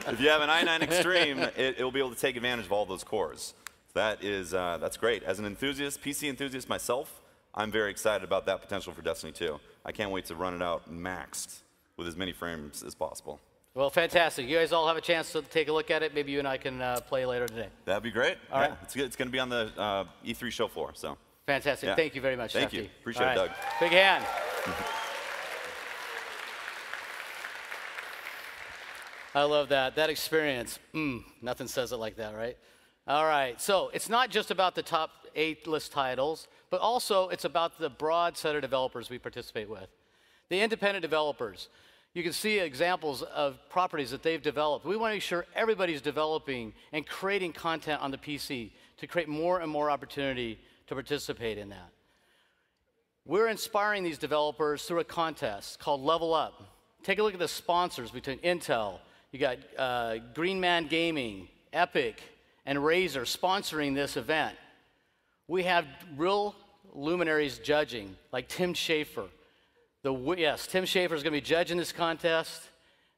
if you have an i9 Extreme, it, it will be able to take advantage of all those cores. That is, uh, that's great. As an enthusiast, PC enthusiast myself, I'm very excited about that potential for Destiny 2. I can't wait to run it out maxed with as many frames as possible. Well, fantastic. You guys all have a chance to take a look at it. Maybe you and I can uh, play later today. That'd be great. All yeah, right. It's, it's going to be on the uh, E3 show floor. So Fantastic. Yeah. Thank you very much. Thank Shefty. you. Appreciate All it, right. Doug. Big hand. *laughs* I love that. That experience. Mm, nothing says it like that, right? All right. So it's not just about the top eight list titles, but also it's about the broad set of developers we participate with. The independent developers. You can see examples of properties that they've developed. We want to make sure everybody's developing and creating content on the PC to create more and more opportunity to participate in that. We're inspiring these developers through a contest called Level Up. Take a look at the sponsors between Intel, you got uh, Green Man Gaming, Epic, and Razer sponsoring this event. We have real luminaries judging, like Tim Schafer. The, yes, Tim Schafer is going to be judging this contest.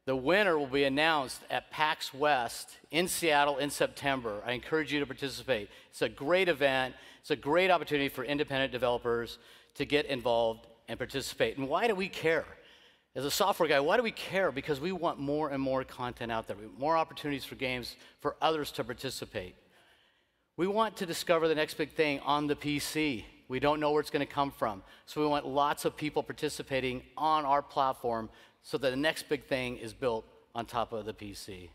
The winner will be announced at PAX West in Seattle in September. I encourage you to participate. It's a great event. It's a great opportunity for independent developers to get involved and participate. And why do we care? As a software guy, why do we care? Because we want more and more content out there, more opportunities for games for others to participate. We want to discover the next big thing on the PC. We don't know where it's going to come from. So we want lots of people participating on our platform so that the next big thing is built on top of the PC.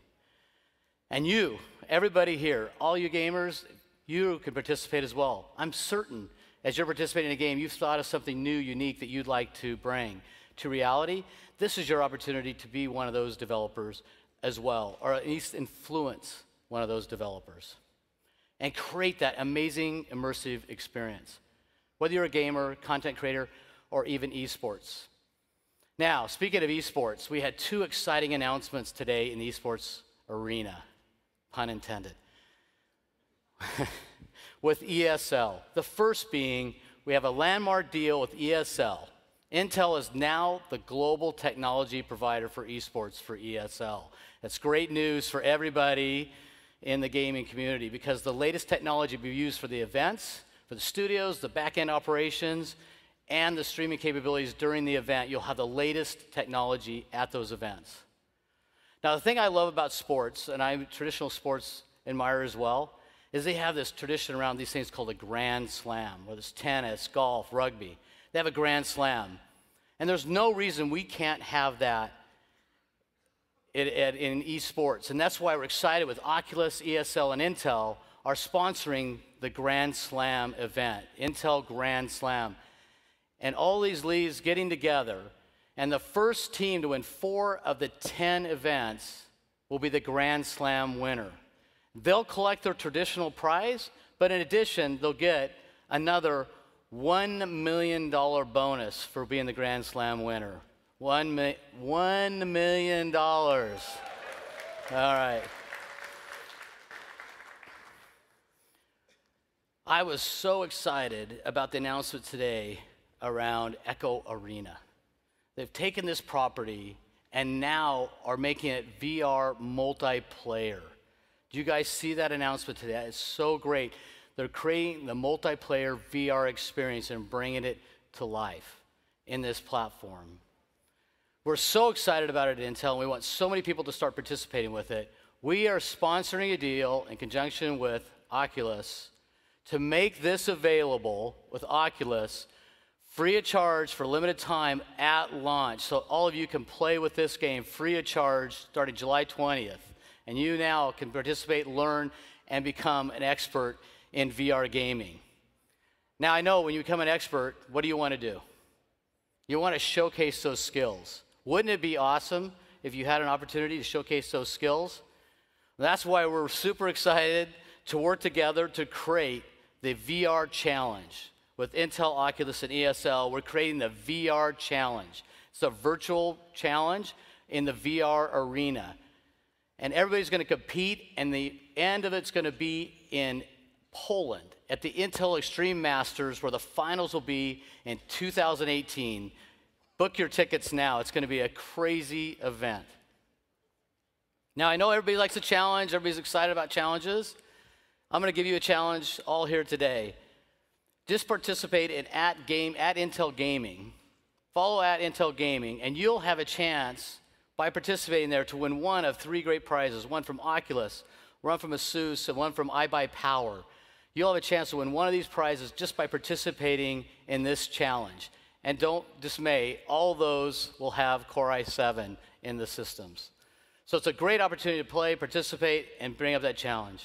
And you, everybody here, all you gamers, you can participate as well. I'm certain as you're participating in a game, you've thought of something new, unique that you'd like to bring to reality. This is your opportunity to be one of those developers as well, or at least influence one of those developers and create that amazing immersive experience, whether you're a gamer, content creator, or even esports. Now, speaking of esports, we had two exciting announcements today in the esports arena, pun intended, *laughs* with ESL. The first being we have a landmark deal with ESL. Intel is now the global technology provider for esports for ESL. That's great news for everybody in the gaming community because the latest technology will be used for the events, for the studios, the back end operations, and the streaming capabilities during the event. You'll have the latest technology at those events. Now, the thing I love about sports, and I'm a traditional sports admirer as well, is they have this tradition around these things called a grand slam, whether it's tennis, golf, rugby. They have a grand slam. And there's no reason we can't have that in, in, esports. And that's why we're excited with Oculus, ESL, and Intel are sponsoring the Grand Slam event, Intel Grand Slam. And all these leagues getting together, and the first team to win four of the 10 events will be the Grand Slam winner. They'll collect their traditional prize, but in addition, they'll get another $1 million bonus for being the Grand Slam winner. One, mi- $1 million. All right. I was so excited about the announcement today around Echo Arena. They've taken this property and now are making it VR multiplayer. Do you guys see that announcement today? It's so great. They're creating the multiplayer VR experience and bringing it to life in this platform. We're so excited about it at Intel, and we want so many people to start participating with it. We are sponsoring a deal in conjunction with Oculus to make this available with Oculus free of charge for limited time at launch. So all of you can play with this game free of charge starting July 20th. And you now can participate, learn, and become an expert in VR gaming. Now, I know when you become an expert, what do you want to do? You want to showcase those skills. Wouldn't it be awesome if you had an opportunity to showcase those skills? That's why we're super excited to work together to create the VR Challenge. With Intel, Oculus, and ESL, we're creating the VR Challenge. It's a virtual challenge in the VR arena. And everybody's going to compete, and the end of it's going to be in Poland at the Intel Extreme Masters, where the finals will be in 2018. Book your tickets now. It's going to be a crazy event. Now, I know everybody likes a challenge, everybody's excited about challenges. I'm going to give you a challenge all here today. Just participate in at game at Intel Gaming. Follow at Intel Gaming, and you'll have a chance by participating there to win one of three great prizes: one from Oculus, one from Asus, and one from iBuyPower. You'll have a chance to win one of these prizes just by participating in this challenge. And don't dismay, all those will have Core i7 in the systems. So it's a great opportunity to play, participate, and bring up that challenge.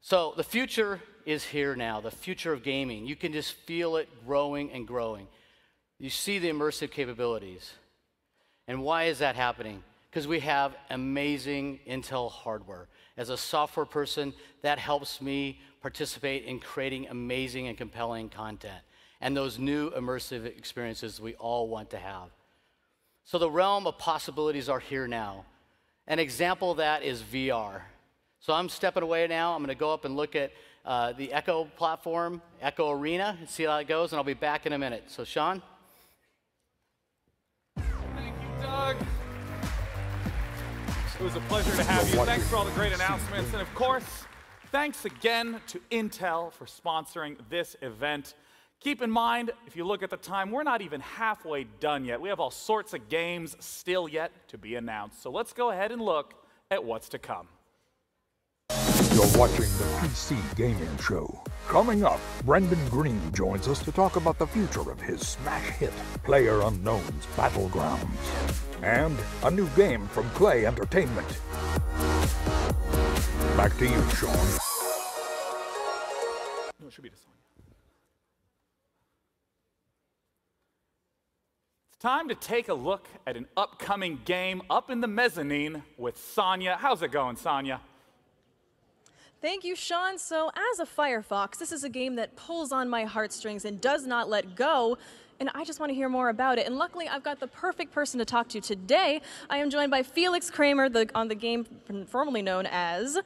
So the future is here now, the future of gaming. You can just feel it growing and growing. You see the immersive capabilities. And why is that happening? Because we have amazing Intel hardware. As a software person, that helps me participate in creating amazing and compelling content and those new immersive experiences we all want to have. So the realm of possibilities are here now. An example of that is VR. So I'm stepping away now. I'm going to go up and look at uh, the Echo platform, Echo Arena, and see how it goes, and I'll be back in a minute. So, Sean? Thank you, Doug. It was a pleasure to have you. Thanks for all the great announcements. And of course, thanks again to Intel for sponsoring this event. Keep in mind, if you look at the time, we're not even halfway done yet. We have all sorts of games still yet to be announced. So let's go ahead and look at what's to come. You're watching the PC Gaming Show. Coming up, Brendan Greene joins us to talk about the future of his smash hit, PlayerUnknown's Battlegrounds. And a new game from Klei Entertainment. Back to you, Sean. No, it should be to Sonya. It's time to take a look at an upcoming game up in the mezzanine with Sonya. How's it going, Sonya? Thank you, Sean. So, as a Firefox, this is a game that pulls on my heartstrings and does not let go. And I just want to hear more about it. And luckily, I've got the perfect person to talk to today. I am joined by Felix Kramer the, on the game formerly known as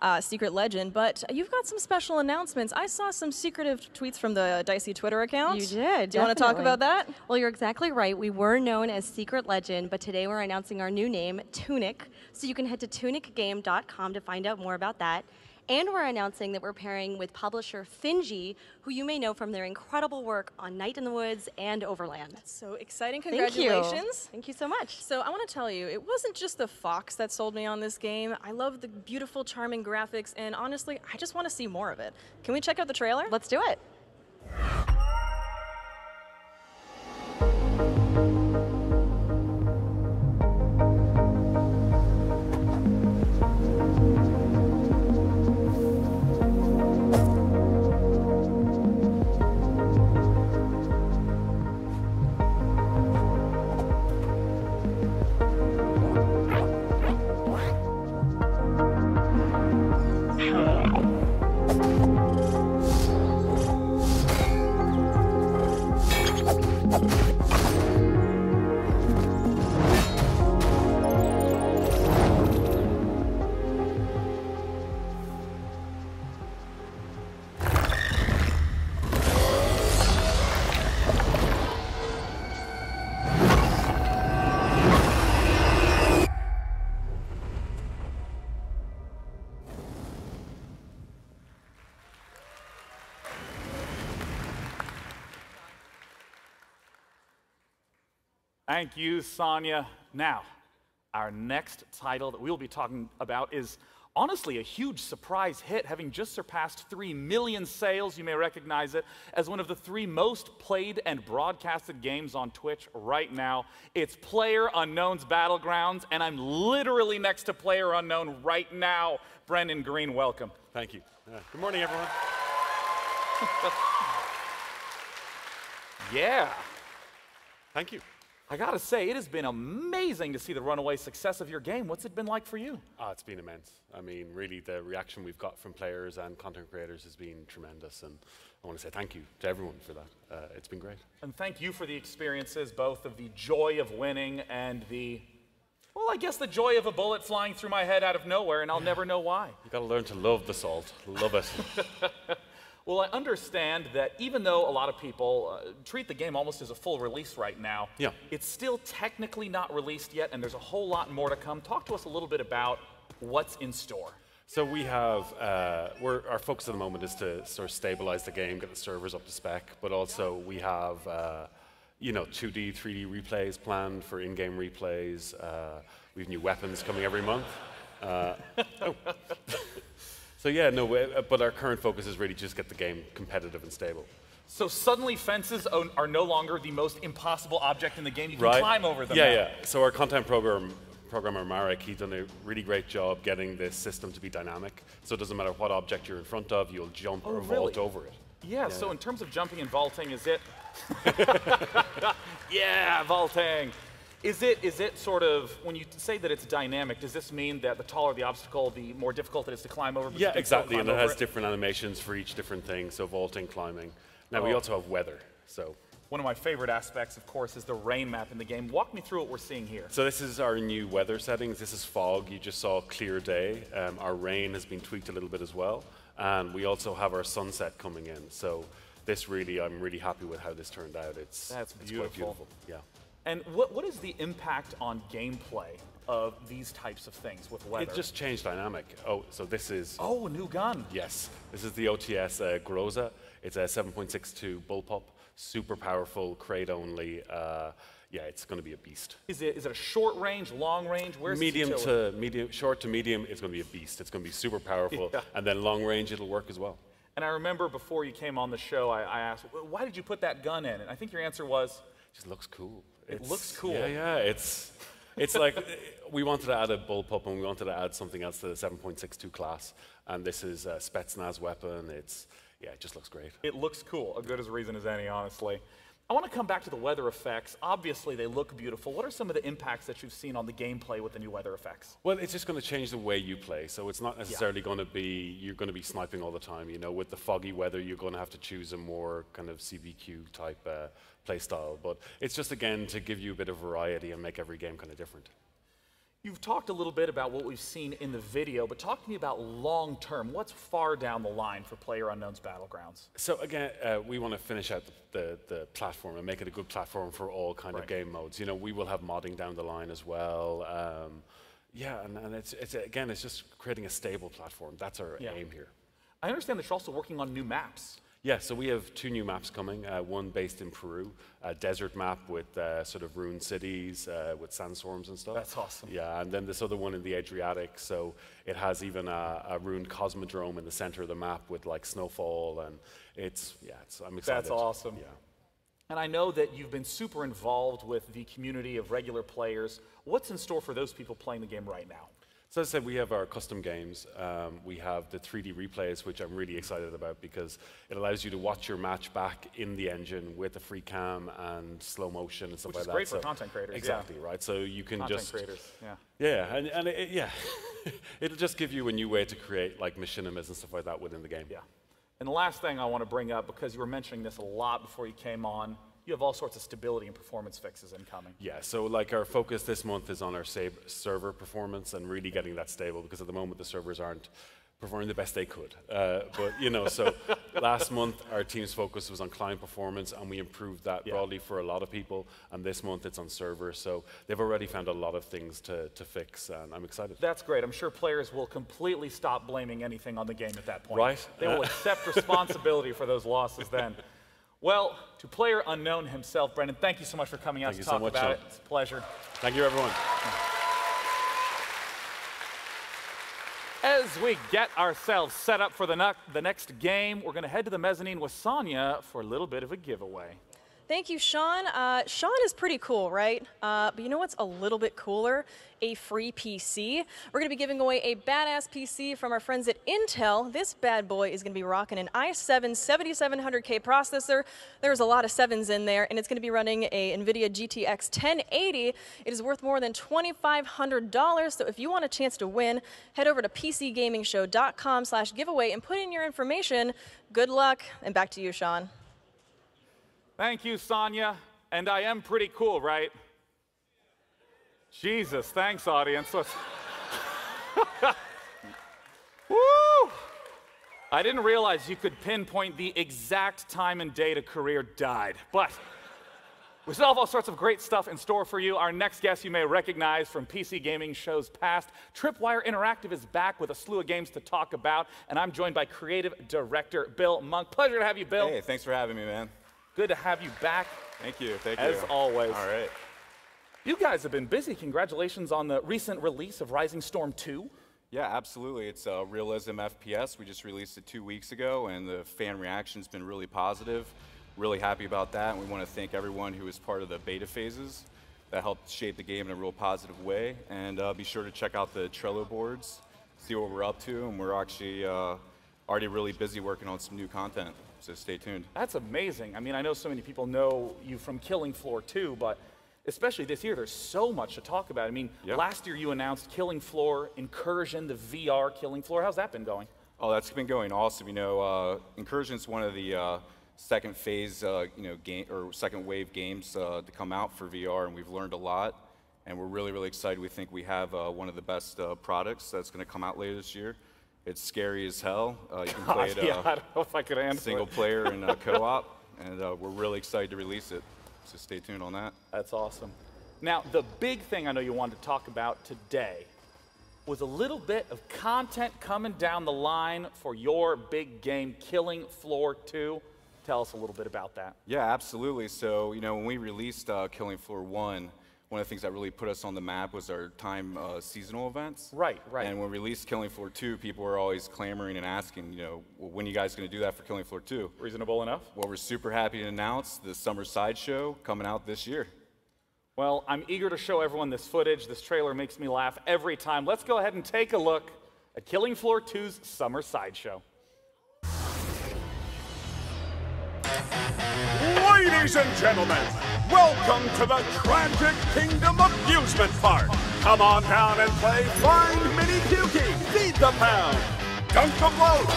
uh, Secret Legend. But you've got some special announcements. I saw some secretive tweets from the Dicey Twitter account. You did. Do you want to talk about that? Well, you're exactly right. We were known as Secret Legend, but today we're announcing our new name, Tunic. So you can head to tunicgame.com to find out more about that. And we're announcing that we're pairing with publisher Finji, who you may know from their incredible work on Night in the Woods and Overland. That's so exciting. Thank you. Congratulations. Thank you so much. So I want to tell you, it wasn't just the fox that sold me on this game. I love the beautiful, charming graphics, and honestly, I just want to see more of it. Can we check out the trailer? Let's do it. Thank you, Sonya. Now, our next title that we will be talking about is honestly a huge surprise hit, having just surpassed 3 million sales. You may recognize it as one of the three most played and broadcasted games on Twitch right now. It's PlayerUnknown's Battlegrounds, and I'm literally next to Player Unknown right now. Brendan Greene, welcome. Thank you. Uh, good morning, everyone. *laughs* yeah. Thank you. I gotta say, it has been amazing to see the runaway success of your game. What's it been like for you? Oh, it's been immense. I mean, really, the reaction we've got from players and content creators has been tremendous, and I want to say thank you to everyone for that. Uh, it's been great. And thank you for the experiences, both of the joy of winning and the, well, I guess the joy of a bullet flying through my head out of nowhere, and I'll never know why. You got to learn to love the salt. Love it. *laughs* Well, I understand that even though a lot of people uh, treat the game almost as a full release right now, Yeah. it's still technically not released yet, and there's a whole lot more to come. Talk to us a little bit about what's in store. So we have, uh, we're, our focus at the moment is to sort of stabilize the game, get the servers up to spec, but also we have, uh, you know, 2D, 3D replays planned for in-game replays. Uh, we have new weapons coming every month. Uh, *laughs* oh. So yeah, no, uh, but our current focus is really just get the game competitive and stable. So suddenly fences are no longer the most impossible object in the game. You can right? climb over them. Yeah, now. yeah. So our content program programmer Marek, he's done a really great job getting this system to be dynamic. So it doesn't matter what object you're in front of, you'll jump Oh, or vault over it. Yeah, so in terms of jumping and vaulting, is it? *laughs* *laughs* yeah, vaulting. Is it, is it sort of, when you say that it's dynamic, does this mean that the taller the obstacle, the more difficult it is to climb over? Yeah, exactly. And it has over different animations for each different thing. So vaulting, climbing. Now we Oh. also have weather. So One of my favorite aspects, of course, is the rain map in the game. Walk me through what we're seeing here. So this is our new weather settings. This is fog. You just saw clear day. Um, our rain has been tweaked a little bit as well, and we also have our sunset coming in. So this really, I'm really happy with how this turned out. It's That's it's quite beautiful. beautiful. Yeah. And what, what is the impact on gameplay of these types of things with weather? It just changed dynamic. Oh, so this is. Oh, a new gun. Yes, this is the OTS uh, Groza. It's a 7.62 bullpup, super powerful, crate only. Uh, yeah, it's going to be a beast. Is it, is it a short range, long range? Where's medium to medium, short to medium, it's going to be a beast. It's going to be super powerful, *laughs* Yeah. and then long range, it'll work as well. And I remember before you came on the show, I, I asked, why did you put that gun in? And I think your answer was, it just looks cool. It looks cool. Yeah, yeah. It's it's like *laughs* we wanted to add a bullpup and we wanted to add something else to the 7.62 class, and this is a Spetsnaz weapon. It's yeah, it just looks great. It looks cool, a good as reason as any, honestly. I want to come back to the weather effects. Obviously, they look beautiful. What are some of the impacts that you've seen on the gameplay with the new weather effects? Well, it's just going to change the way you play. So it's not necessarily going to be you're going to be sniping all the time. You know, with the foggy weather, you're going to have to choose a more kind of CQB type uh, play style. But it's just again to give you a bit of variety and make every game kind of different. You've talked a little bit about what we've seen in the video, but talk to me about long term. What's far down the line for PlayerUnknown's Battlegrounds? So again, uh, we want to finish out the, the, the platform and make it a good platform for all kind Right. of game modes. You know, we will have modding down the line as well. Um, yeah, and, and it's, it's again, it's just creating a stable platform. That's our Yeah. aim here. I understand that you're also working on new maps. Yeah, so we have two new maps coming. Uh, one based in Peru, a desert map with uh, sort of ruined cities uh, with sandstorms and stuff. That's awesome. Yeah, and then this other one in the Adriatic. So it has even a, a ruined cosmodrome in the center of the map with like snowfall, and it's yeah, it's, I'm excited. That's awesome. Yeah. And I know that you've been super involved with the community of regular players. What's in store for those people playing the game right now? So as I said, we have our custom games. Um, we have the 3D replays, which I'm really excited about because it allows you to watch your match back in the engine with a free cam and slow motion and stuff Which like is that. great for content creators, yeah. Exactly, right? So you can just Content just creators, yeah. yeah, and, and it- yeah, *laughs* it'll just give you a new way to create like machinimas and stuff like that within the game. Yeah. And the last thing I want to bring up, because you were mentioning this a lot before you came on, you have all sorts of stability and performance fixes incoming. Yeah, so like our focus this month is on our save server performance and really getting that stable because at the moment the servers aren't performing the best they could. Uh, but you know, so *laughs* last month our team's focus was on client performance and we improved that broadly for a lot of people. And this month it's on server, so they've already found a lot of things to, to fix, and I'm excited. That's great. I'm sure players will completely stop blaming anything on the game at that point. Right. They will Uh, accept *laughs* responsibility for those losses then. Well, to player unknown himself, Brendan, thank you so much for coming out Thank to you so talk much, about Sean. it. It's a pleasure. Thank you, everyone. As we get ourselves set up for the, the next game, we're going to head to the mezzanine with Sonia for a little bit of a giveaway. Thank you, Sean. Uh, Sean is pretty cool, right? Uh, but you know what's a little bit cooler? A free PC. We're going to be giving away a badass PC from our friends at Intel. This bad boy is going to be rocking an i7 7700K processor. There's a lot of sevens in there, and it's going to be running a NVIDIA GTX 1080. It is worth more than $2,500. So if you want a chance to win, head over to PCGamingShow.com slash giveaway and put in your information. Good luck, and back to you, Sean. Thank you, Sonia. And I am pretty cool, right? Jesus, thanks, audience. *laughs* Woo! I didn't realize you could pinpoint the exact time and date a career died, but we still have all sorts of great stuff in store for you. Our next guest you may recognize from PC gaming shows past. Tripwire Interactive is back with a slew of games to talk about, and I'm joined by creative director Bill Munk. Pleasure to have you, Bill. Hey, thanks for having me, man. Good to have you back. Thank you. Thank As you. As always. All right. You guys have been busy. Congratulations on the recent release of Rising Storm 2. Yeah, absolutely. It's a realism FPS. We just released it two weeks ago, and the fan reaction's been really positive. Really happy about that. And we want to thank everyone who was part of the beta phases that helped shape the game in a real positive way. And uh, be sure to check out the Trello boards, see what we're up to. And we're actually uh, already really busy working on some new content. So stay tuned. That's amazing. I mean, I know so many people know you from Killing Floor 2, but especially this year, there's so much to talk about. I mean, Yep. last year you announced Killing Floor, Incursion, the VR Killing Floor. How's that been going? Oh, that's been going awesome. You know, uh, Incursion's one of the uh, second phase, uh, you know, game or second wave games uh, to come out for VR, and we've learned a lot. And we're really, really excited. We think we have uh, one of the best uh, products that's going to come out later this year. It's scary as hell. Uh, you can *laughs* play it God, yeah, uh, I don't know if I could handle single it. player and uh, *laughs* co-op, and uh, we're really excited to release it. So stay tuned on that. That's awesome. Now, the big thing I know you wanted to talk about today was a little bit of content coming down the line for your big game, Killing Floor 2. Tell us a little bit about that. Yeah, absolutely. So, you know, when we released uh, Killing Floor 1, one of the things that really put us on the map was our time uh, seasonal events. Right, right. And when we released Killing Floor 2, people were always clamoring and asking, you know, well, when are you guys going to do that for Killing Floor 2? Reasonable enough. Well, we're super happy to announce the Summer Sideshow coming out this year. Well, I'm eager to show everyone this footage. This trailer makes me laugh every time. Let's go ahead and take a look at Killing Floor 2's Summer Sideshow. Ladies and gentlemen, welcome to the Tragic Kingdom Amusement Park. Come on down and play Find Mini Pukey, Feed the Pound, Dunk the Bloat,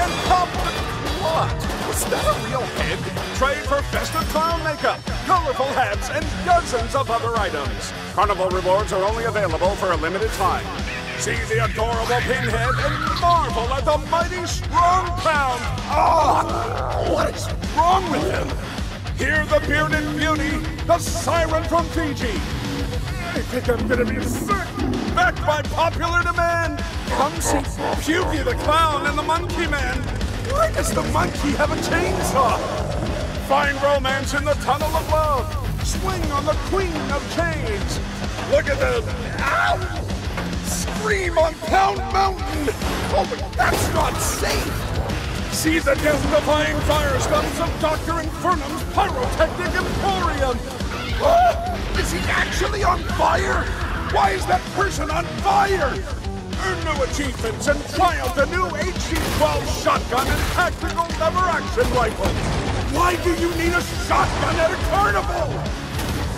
and Pop the What? Was that a real head? Trade for festive clown makeup, colorful hats, and dozens of other items. Carnival rewards are only available for a limited time. See the adorable pinhead and marvel at the mighty strong pound. Ah! what is wrong with him? Hear the bearded beauty, the siren from Fiji. I think I'm gonna be sick. Backed by popular demand. Come see the Clown and the Monkey Man. Why does the monkey have a chainsaw? Find romance in the tunnel of love. Swing on the queen of chains. Look at the... Ow! Scream on Pound Mountain! Oh, that's not safe! See the death-defying firestorms of Dr. Infernum's Pyrotechnic Emporium! Oh, is he actually on fire? Why is that person on fire? Earn new achievements and triumph the new HG-12 shotgun and tactical lever-action rifle! Why do you need a shotgun at a carnival?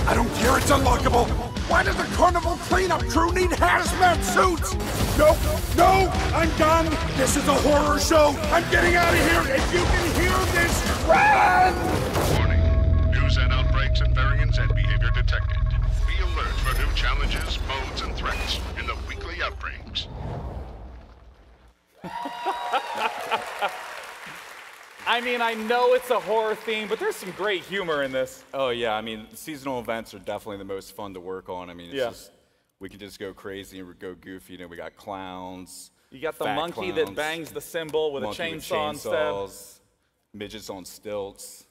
I don't care, it's unlockable! Why does the carnival cleanup crew need hazmat suits? No, no, I'm done. This is a horror show. I'm getting out of here. If you can hear this, run! Warning. News and outbreaks and variants and behavior detected. Be alert for new challenges, modes, and threats in the weekly outbreaks. *laughs* I mean, I know it's a horror theme, but there's some great humor in this. Oh yeah, I mean, seasonal events are definitely the most fun to work on. I mean, it's Yeah. just we can just go crazy and go goofy. You know, we got clowns. You got the monkey that bangs the cymbal with a monkey with chainsaw instead. chainsaws, midgets on stilts,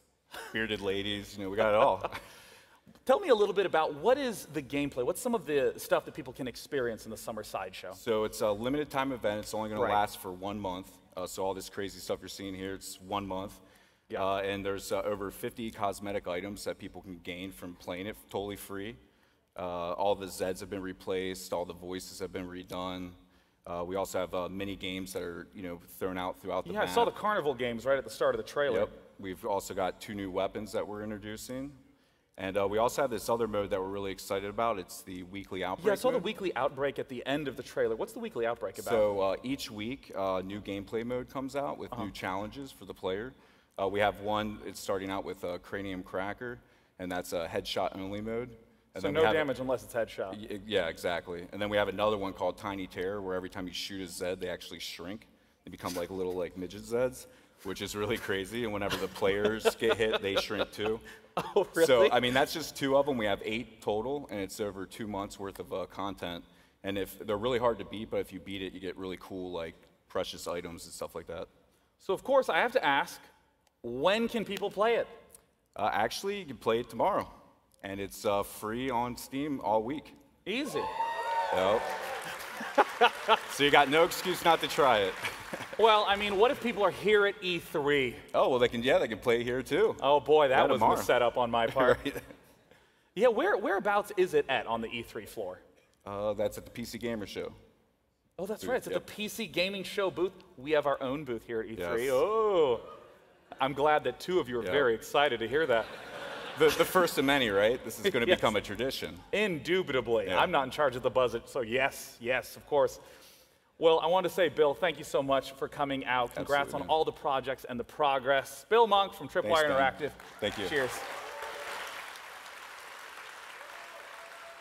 bearded ladies. You know, we got it all. *laughs* Tell me a little bit about what is the gameplay? What's some of the stuff that people can experience in the summer sideshow? So it's a limited time event. It's only going Right. to last for one month. Uh, so all this crazy stuff you're seeing here, it's one month. Uh, and there's uh, over 50 cosmetic items that people can gain from playing it totally free. Uh, all the Zeds have been replaced. All the voices have been redone. Uh, we also have uh, mini games that are, you know, thrown out throughout the Yeah, I saw the carnival games right at the start of the trailer. Yep. We've also got two new weapons that we're introducing. And uh, we also have this other mode that we're really excited about. It's the weekly outbreak. Yeah, I saw the weekly outbreak at the end of the trailer. What's the weekly outbreak about? So uh, each week, uh, new gameplay mode comes out with Uh-huh. new challenges for the player. Uh, we have one. It's starting out with uh, Cranium Cracker, and that's a headshot only mode. And so then no damage unless it's headshot. Yeah, exactly. And then we have another one called Tiny Terror, where every time you shoot a Zed, they actually shrink. They become like little like midget Zeds, which is really crazy. And whenever the players get hit, they shrink too. *laughs* Oh, really? So I mean, that's just two of them. We have eight total, and it's over two months worth of uh, content. And if they're really hard to beat, but if you beat it, you get really cool like precious items and stuff like that. So of course I have to ask, when can people play it? Uh, actually, you can play it tomorrow, and it's uh, free on Steam all week. Easy. Yep. *laughs* so you got no excuse not to try it. *laughs* Well, I mean, what if people are here at E3? Oh, well, they can, yeah, they can play here too. Oh boy, that Yeah, was tomorrow. a setup on my *laughs* part. Right. Yeah, where whereabouts is it at on the E3 floor? Uh, that's at the PC Gamer Show. Oh, that's Booth, right. It's at yep. the PC Gaming Show booth. We have our own booth here at E3. Yes. Oh, I'm glad that two of you are Yep. very excited to hear that. The, the first of many, right? This is going *laughs* to Yes. become a tradition. Indubitably. Yeah. I'm not in charge of the budget, so yes, yes, of course. Well, I want to say, Bill, thank you so much for coming out. Congrats Absolutely, on man. all the projects and the progress. Bill Munk from Tripwire Interactive. Thank you. Cheers.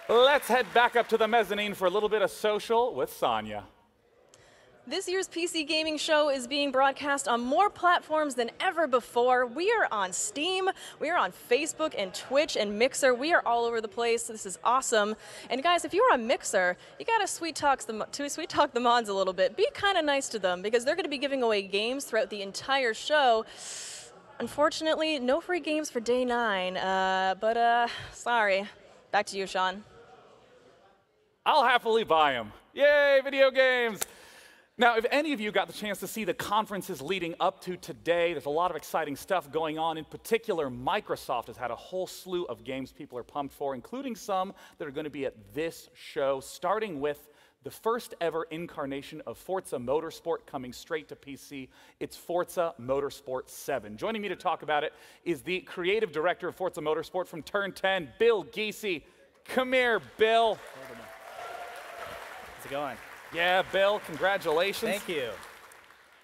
Let's head back up to the mezzanine for a little bit of social with Sonya. This year's PC Gaming Show is being broadcast on more platforms than ever before. We are on Steam, we are on Facebook and Twitch and Mixer. We are all over the place. This is awesome. And guys, if you're on Mixer, you gotta sweet talk the to sweet talk the mods a little bit. Be kind of nice to them because they're gonna be giving away games throughout the entire show. Unfortunately, no free games for day nine. Uh, but uh, sorry. Back to you, Sean. I'll happily buy them. Yay, video games! Now, if any of you got the chance to see the conferences leading up to today, there's a lot of exciting stuff going on. In particular, Microsoft has had a whole slew of games people are pumped for, including some that are going to be at this show, starting with the first ever incarnation of Forza Motorsport coming straight to PC. It's Forza Motorsport 7. Joining me to talk about it is the creative director of Forza Motorsport from Turn 10, Bill Giese. Come here, Bill. How's it going? Yeah, Bill, congratulations. Thank you.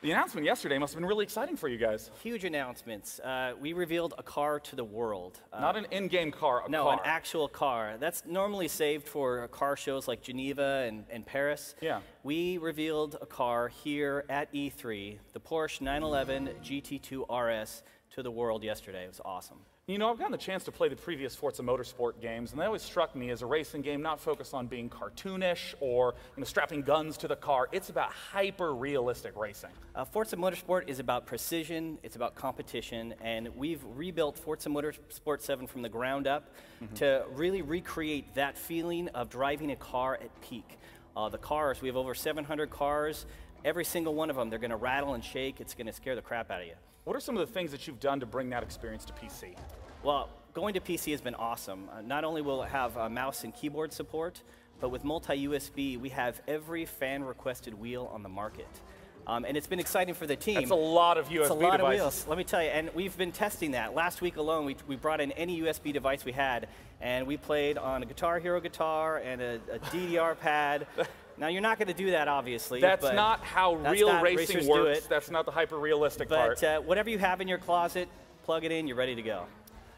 The announcement yesterday must have been really exciting for you guys. Huge announcements. Uh, we revealed a car to the world. Uh, Not an in-game car, a no, car. an actual car. That's normally saved for car shows like Geneva and, and Paris. Yeah. We revealed a car here at E3, the Porsche 911 GT2 RS, to the world yesterday. It was awesome. You know, I've gotten the chance to play the previous Forza Motorsport games, and they always struck me as a racing game not focused on being cartoonish or you know, strapping guns to the car. It's about hyper-realistic racing. Uh, Forza Motorsport is about precision, it's about competition, and we've rebuilt Forza Motorsport 7 from the ground up Mm-hmm. to really recreate that feeling of driving a car at peak. Uh, the cars, we have over 700 cars. Every single one of them, they're going to rattle and shake. It's going to scare the crap out of you. What are some of the things that you've done to bring that experience to PC? Well, going to PC has been awesome. Uh, not only will it have uh, mouse and keyboard support, but with multi-USB, we have every fan-requested wheel on the market. Um, and it's been exciting for the team. That's a lot of It's a USB lot devices. of wheels, let me tell you. And we've been testing that. Last week alone, we, we brought in any USB device we had, and we played on a Guitar Hero guitar and a, a DDR pad. *laughs* Now, you're not going to do that, obviously. That's but not how that's real not- racing works. it. That's not the hyper-realistic But part. uh, whatever you have in your closet, plug it in, you're ready to go.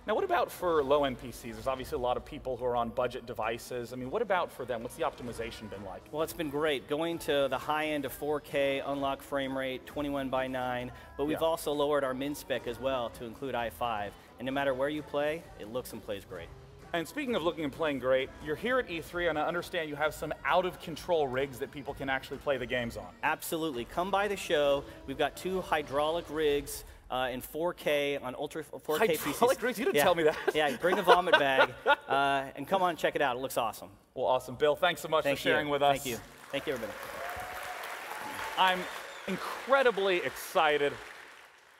Now, what about for low-end PCs? There's obviously a lot of people who are on budget devices. I mean, what about for them? What's the optimization been like? Well, it's been great going to the high end of 4K, unlock frame rate, 21 by 9, but we've Yeah. also lowered our min spec as well to include i5. And no matter where you play, it looks and plays great. And speaking of looking and playing great, you're here at E3, and I understand you have some out-of-control rigs that people can actually play the games on. Absolutely. Come by the show. We've got two hydraulic rigs uh, in 4K on ultra 4K Hydraulic PCs. grease? You didn't Yeah. tell me that. *laughs* yeah, bring the vomit bag uh, and come on, check it out. It looks awesome. Well, awesome. Bill, thanks so much Thank for sharing you. with us. Thank you. Thank you, everybody. I'm incredibly excited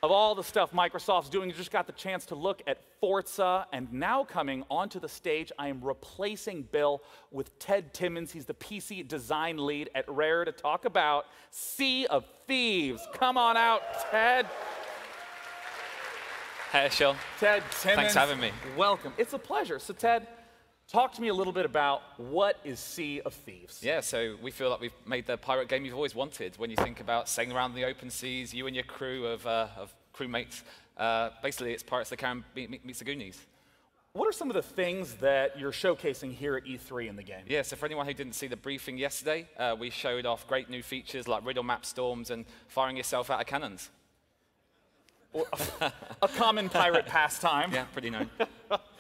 of all the stuff Microsoft's doing. You just got the chance to look at Forza, and now coming onto the stage, I am replacing Bill with Ted Timmons. He's the PC design lead at Rare to talk about Sea of Thieves. Come on out, Ted. Hey, Shell. Ted Timmons. Thanks for having me. Welcome. It's a pleasure. So, Ted, talk to me a little bit about what is Sea of Thieves. Yeah, so we feel like we've made the pirate game you've always wanted. When you think about sailing around the open seas, you and your crew of, uh, of crewmates, uh, basically it's Pirates of the Caribbean meet- meets the Goonies. What are some of the things that you're showcasing here at E3 in the game? Yeah, so for anyone who didn't see the briefing yesterday, uh, we showed off great new features like riddle map storms and firing yourself out of cannons. a common pirate pastime. *laughs* Yeah, pretty known. *laughs*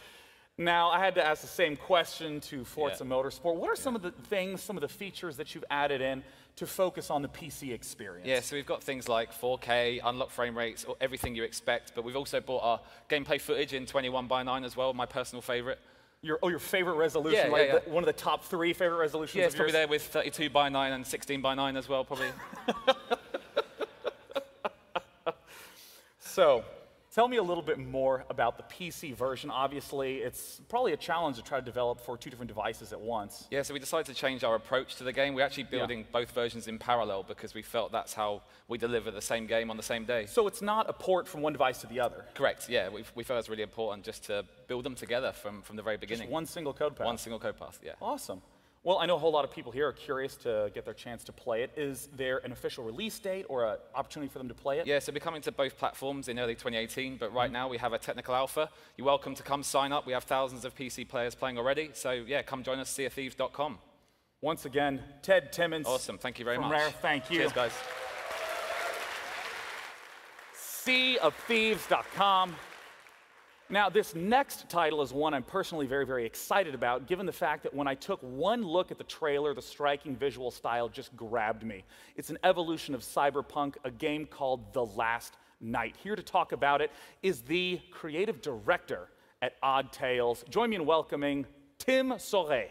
Now, I had to ask the same question to Forza Motorsport. What are some of the things, some of the features that you've added in to focus on the PC experience? Yeah, so we've got things like 4K, unlocked frame rates, or everything you expect, but we've also brought our gameplay footage in 21 by 9 as well, my personal favorite. Your, oh, your favorite resolution, Yeah, like yeah, yeah. One of the top three favorite resolutions Yeah, it's of probably yours? there with 32 by 9 and 16 by 9 as well, probably. *laughs* So, tell me a little bit more about the PC version. Obviously, it's probably a challenge to try to develop for two different devices at once. Yeah, so we decided to change our approach to the game. We're actually building both versions in parallel because we felt that's how we deliver the same game on the same day. So it's not a port from one device to the other. Correct, yeah. We, we felt it was really important just to build them together from, from the very beginning. one single code path. One single code path, yeah. Awesome. Well, I know a whole lot of people here are curious to get their chance to play it. Is there an official release date or an opportunity for them to play it? Yeah, so we're coming to both platforms in early 2018, but right mm-hmm. now we have a technical alpha. You're welcome to come sign up. We have thousands of PC players playing already. So yeah, come join us, seaofthieves.com. Once again, Ted Timmons. Awesome, thank you very much. Rare, thank you. Cheers, guys. seaofthieves.com. Now, this next title is one I'm personally very, very excited about, given the fact that when I took one look at the trailer, the striking visual style just grabbed me. It's an evolution of cyberpunk, a game called The Last Night. Here to talk about it is the creative director at Odd Tales. Join me in welcoming Tim Soret.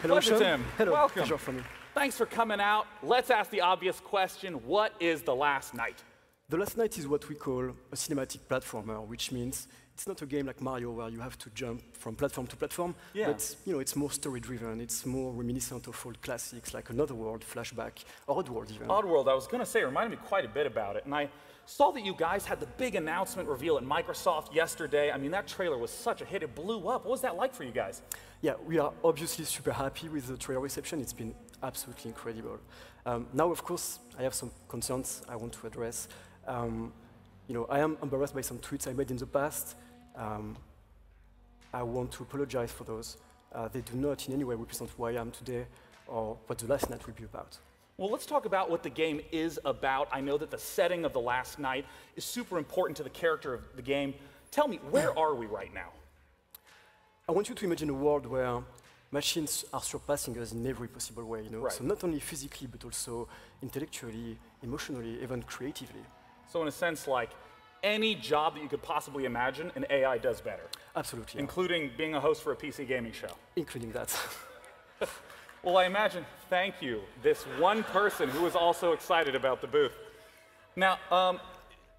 Hello, Pleasure, Tim. Hello. Welcome. Pleasure for me. Thanks for coming out. Let's ask the obvious question What is The Last Night? The Last Night is what we call a cinematic platformer, which means it's not a game like Mario where you have to jump from platform to platform, Yeah. but you know, it's more story-driven. It's more reminiscent of old classics like Another World, Flashback, or Oddworld even. Oddworld, I was going to say, reminded me quite a bit about it. And I saw that you guys had the big announcement reveal at Microsoft yesterday. I mean, that trailer was such a hit, it blew up. What was that like for you guys? Yeah, we are obviously super happy with the trailer reception. It's been absolutely incredible. Um, now, of course, I have some concerns I want to address. Um, you know, I am embarrassed by some tweets I made in the past. Um, I want to apologize for those. Uh, they do not in any way represent who I am today or what the last night will be about. Well, let's talk about what the game is about. I know that the setting of The Last Night is super important to the character of the game. Tell me, where *laughs* are we right now? I want you to imagine a world where machines are surpassing us in every possible way, you know? Right. So not only physically, but also intellectually, emotionally, even creatively. So, in a sense, like any job that you could possibly imagine, an AI does better. Absolutely. yeah. Including being a host for a PC gaming show. Including that. *laughs* Well, I imagine, thank you, this one person who is also excited about the booth. Now, um,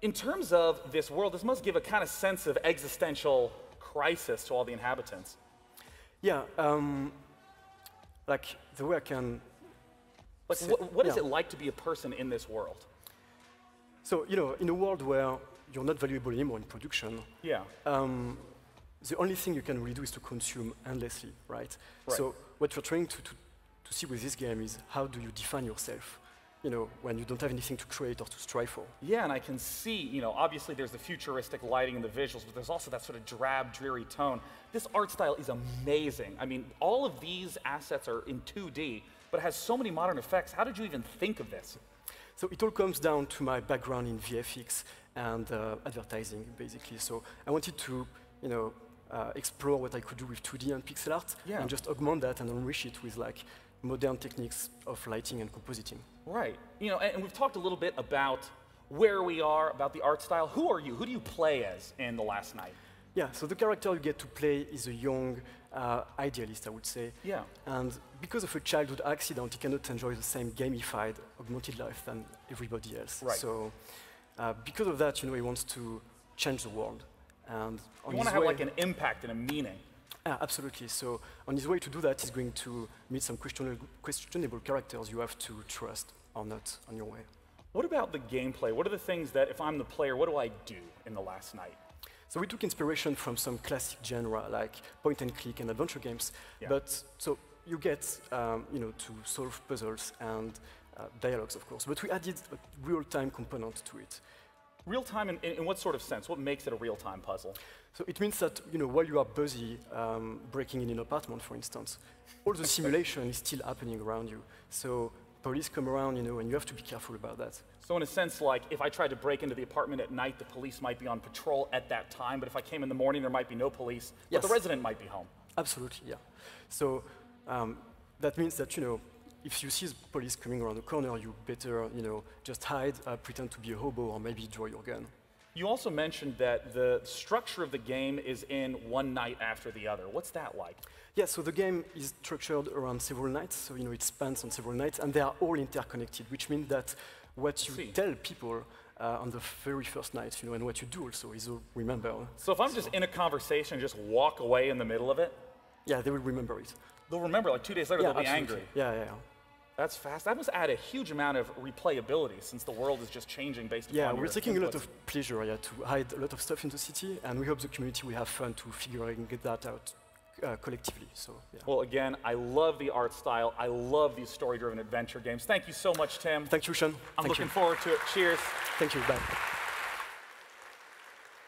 in terms of this world, this must give a kind of sense of existential crisis to all the inhabitants. Yeah, um, like the way I can. Like, what is yeah. it like to be a person in this world? So, you know, in a world where you're not valuable anymore in production, Yeah. um, the only thing you can really do is to consume endlessly, right? Right. So, what we're trying to, to, to see with this game is how do you define yourself, you know, when you don't have anything to create or to strive for. Yeah, and I can see, you know, obviously there's the futuristic lighting and the visuals, but there's also that sort of drab, dreary tone. This art style is amazing. I mean, all of these assets are in 2D, but it has so many modern effects. How did you even think of this? So it all comes down to my background in VFX and uh, advertising, basically. So I wanted to, you know, uh, explore what I could do with 2D and pixel art, Yeah. and just augment that and enrich it with like modern techniques of lighting and compositing. Right. You know, and, and we've talked a little bit about where we are, about the art style. Who are you? Who do you play as in The Last Night? Yeah, so the character you get to play is a young uh, idealist, I would say. Yeah. And because of a childhood accident, he cannot enjoy the same gamified, augmented life than everybody else. Right. So uh, because of that, you know, he wants to change the world. And on You want to have like an impact and a meaning. Ah, absolutely. So on his way to do that, he's going to meet some questionable, questionable characters you have to trust or not on your way. What about the gameplay? What are the things that, if I'm the player, what do I do in The Last Night? So we took inspiration from some classic genre like point and click and adventure games. Yeah. But so you get um, you know to solve puzzles and uh, dialogues, of course. But we added a real-time component to it. Real time in, in, what sort of sense? What makes it a real time puzzle? So it means that you know while you are busy um, breaking in an apartment, for instance, all the simulation is still happening around you. So police come around, you know, and you have to be careful about that. So, in a sense, like if I tried to break into the apartment at night, the police might be on patrol at that time, but if I came in the morning, there might be no police, but the resident might be home. Absolutely, yeah. So um, that means that, you know, if you see the police coming around the corner, you better, you know, just hide, uh, pretend to be a hobo, or maybe draw your gun. You also mentioned that the structure of the game is in one night after the other. What's that like? Yeah, so the game is structured around several nights, so, you know, it spans on several nights, and they are all interconnected, which means that what you tell people uh, on the very first night, you know, and what you do also is all remember. So, if I'm just in a conversation just walk away in the middle of it, Yeah, they will remember it. they'll remember like two days later yeah, they'll be absolutely. angry. Yeah, yeah, yeah. That's fast. That must add a huge amount of replayability since the world is just changing based Yeah, upon we're your taking a lot of pleasure yeah, to hide a lot of stuff in the city, and we hope the community will have fun to figuring that out uh, collectively. So, yeah. Well, again, I love the art style. I love these story-driven adventure games. Thank you so much, Tim. Thank you, Sean. I'm Thank looking you. forward to it. Cheers. Thank you. Bye.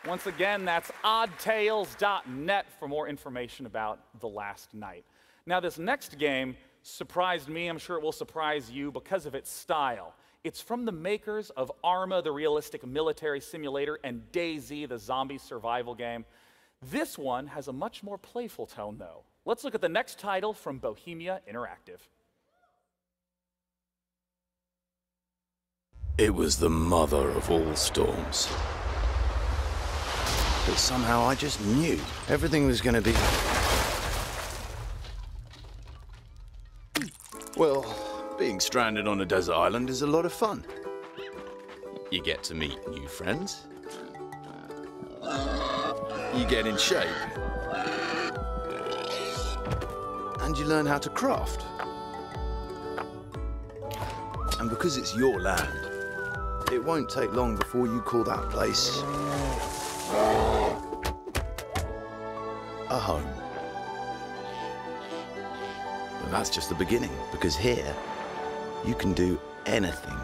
Once again, that's oddtales.net for more information about The Last Night. Now, this next game surprised me. I'm sure it will surprise you because of its style. It's from the makers of Arma, the realistic military simulator, and DayZ, the zombie survival game. This one has a much more playful tone, though. Let's look at the next title from Bohemia Interactive. It was the mother of all storms. But somehow I just knew everything was going to be. Well, being stranded on a desert island is a lot of fun. You get to meet new friends. You get in shape. And you learn how to craft. And because it's your land, it won't take long before you call that place a home. But that's just the beginning, because here, you can do anything.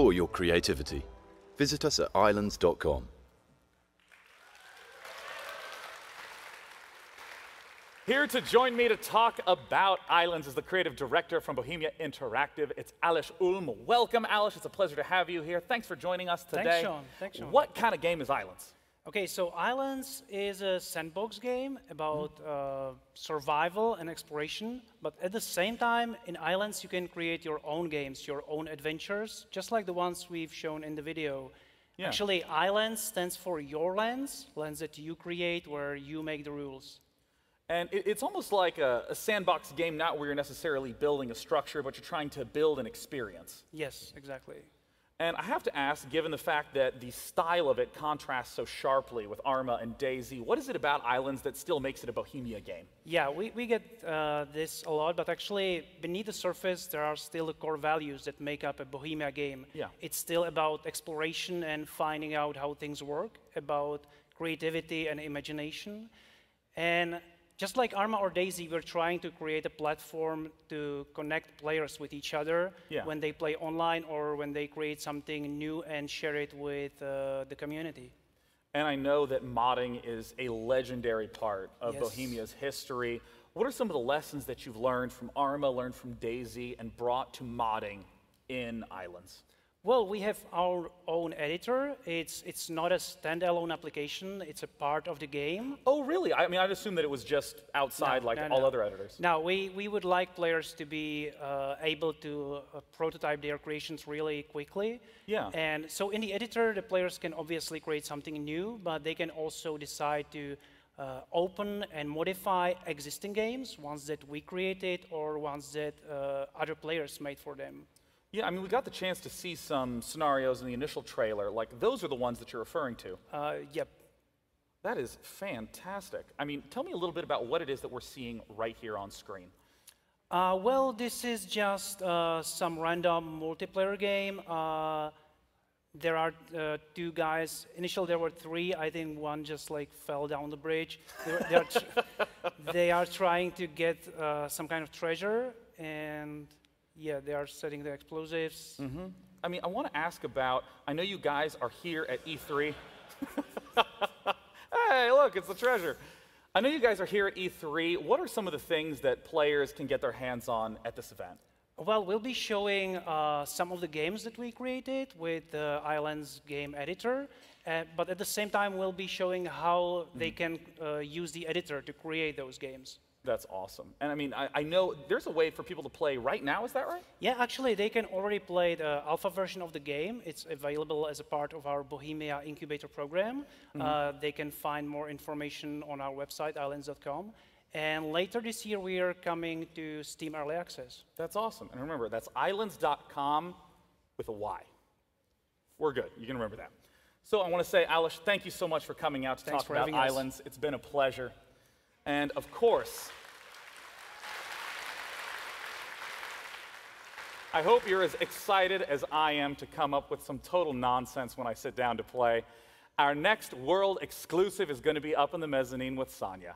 Explore your creativity. Visit us at ylands.com. Here to join me to talk about Ylands is the creative director from Bohemia Interactive. It's Aleš Ulm. Welcome, Aleš. It's a pleasure to have you here. Thanks for joining us today. Thanks, Sean. Thanks, Sean. What kind of game is Ylands? Okay, so Ylands is a sandbox game about uh, survival and exploration, but at the same time, in Ylands, you can create your own games, your own adventures, just like the ones we've shown in the video. Yeah. Actually, Ylands stands for your lands, lands that you create where you make the rules. And it- it's almost like a, a sandbox game, not where you're necessarily building a structure, but you're trying to build an experience. Yes, exactly. And I have to ask, given the fact that the style of it contrasts so sharply with Arma and DayZ, what is it about Ylands that still makes it a Bohemia game? Yeah, we, we get uh, this a lot, but actually, beneath the surface, there are still the core values that make up a Bohemia game. Yeah. It's still about exploration and finding out how things work, about creativity and imagination. And just like Arma or DayZ, we're trying to create a platform to connect players with each other Yeah. when they play online or when they create something new and share it with uh, the community. And I know that modding is a legendary part of Yes. Bohemia's history. What are some of the lessons that you've learned from Arma, learned from DayZ, and brought to modding in Ylands? Well, we have our own editor. It's, it's not a standalone application, it's a part of the game. Oh, really? I mean, I'd assume that it was just outside No, like no, all no. other editors. Now, we, we would like players to be uh, able to uh, prototype their creations really quickly. Yeah. And so in the editor, the players can obviously create something new, but they can also decide to uh, open and modify existing games, ones that we created or ones that uh, other players made for them. Yeah, I mean, we got the chance to see some scenarios in the initial trailer. Like, those are the ones that you're referring to. Uh, yep. That is fantastic. I mean, tell me a little bit about what it is that we're seeing right here on screen. Uh, well, this is just uh, some random multiplayer game. Uh, there are uh, two guys. Initially, there were three. I think one just like fell down the bridge. They, were- they, are, *laughs* they are trying to get uh, some kind of treasure, and yeah, they are setting the explosives. hmm I mean, I want to ask about. I know you guys are here at E3. *laughs* hey, look, it's the treasure. I know you guys are here at E3. What are some of the things that players can get their hands on at this event? Well, we'll be showing uh, some of the games that we created with the Ylands game editor, uh, but at the same time, we'll be showing how they can uh, use the editor to create those games. That's awesome. And I mean, I, I know there's a way for people to play right now. Is that right? Yeah, actually, they can already play the alpha version of the game. It's available as a part of our Bohemia Incubator program. Mhm. Uh, they can find more information on our website, ylands.com. And later this year, we are coming to Steam Early Access. That's awesome. And remember, that's ylands.com with a Y. We're good. You can remember that. So I want to say, Alish, thank you so much for coming out to Thanks talk about having us. Ylands. It's been a pleasure. And of course, I hope you're as excited as I am to come up with some total nonsense when I sit down to play. Our next world exclusive is going to be up in the mezzanine with Sonia.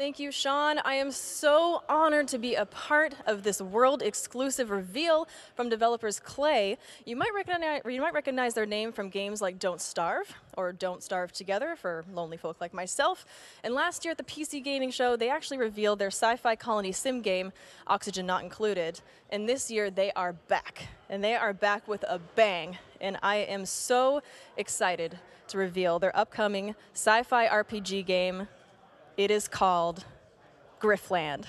Thank you, Sean. I am so honored to be a part of this world exclusive reveal from developers Klei. You might recognize, you might recognize their name from games like Don't Starve or Don't Starve Together for lonely folk like myself. And last year at the PC Gaming Show, they actually revealed their sci fi colony sim game, Oxygen Not Included. And this year, they are back. And they are back with a bang. And I am so excited to reveal their upcoming sci fi RPG game. It is called Griftlands.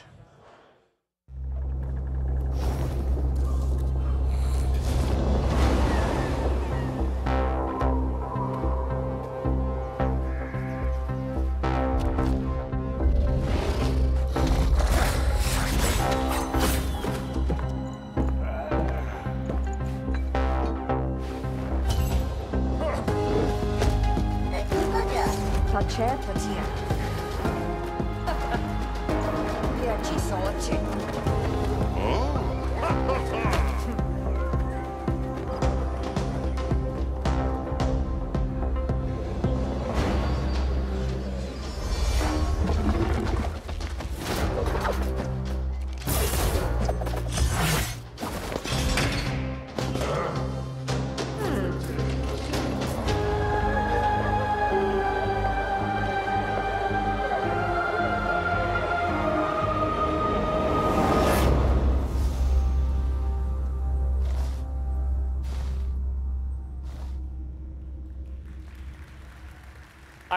Ta certo,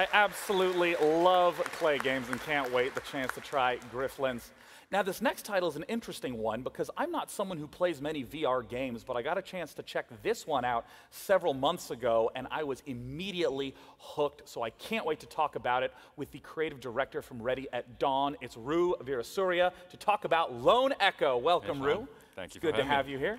I absolutely love Klei games and can't wait the chance to try Griftlands. Now, this next title is an interesting one because I'm not someone who plays many VR games, but I got a chance to check this one out several months ago and I was immediately hooked. So I can't wait to talk about it with the creative director from Ready at Dawn. It's Ru Weerasuriya to talk about Lone Echo. Welcome, Sean. Ru. Thank you It's for good to having me. have you here.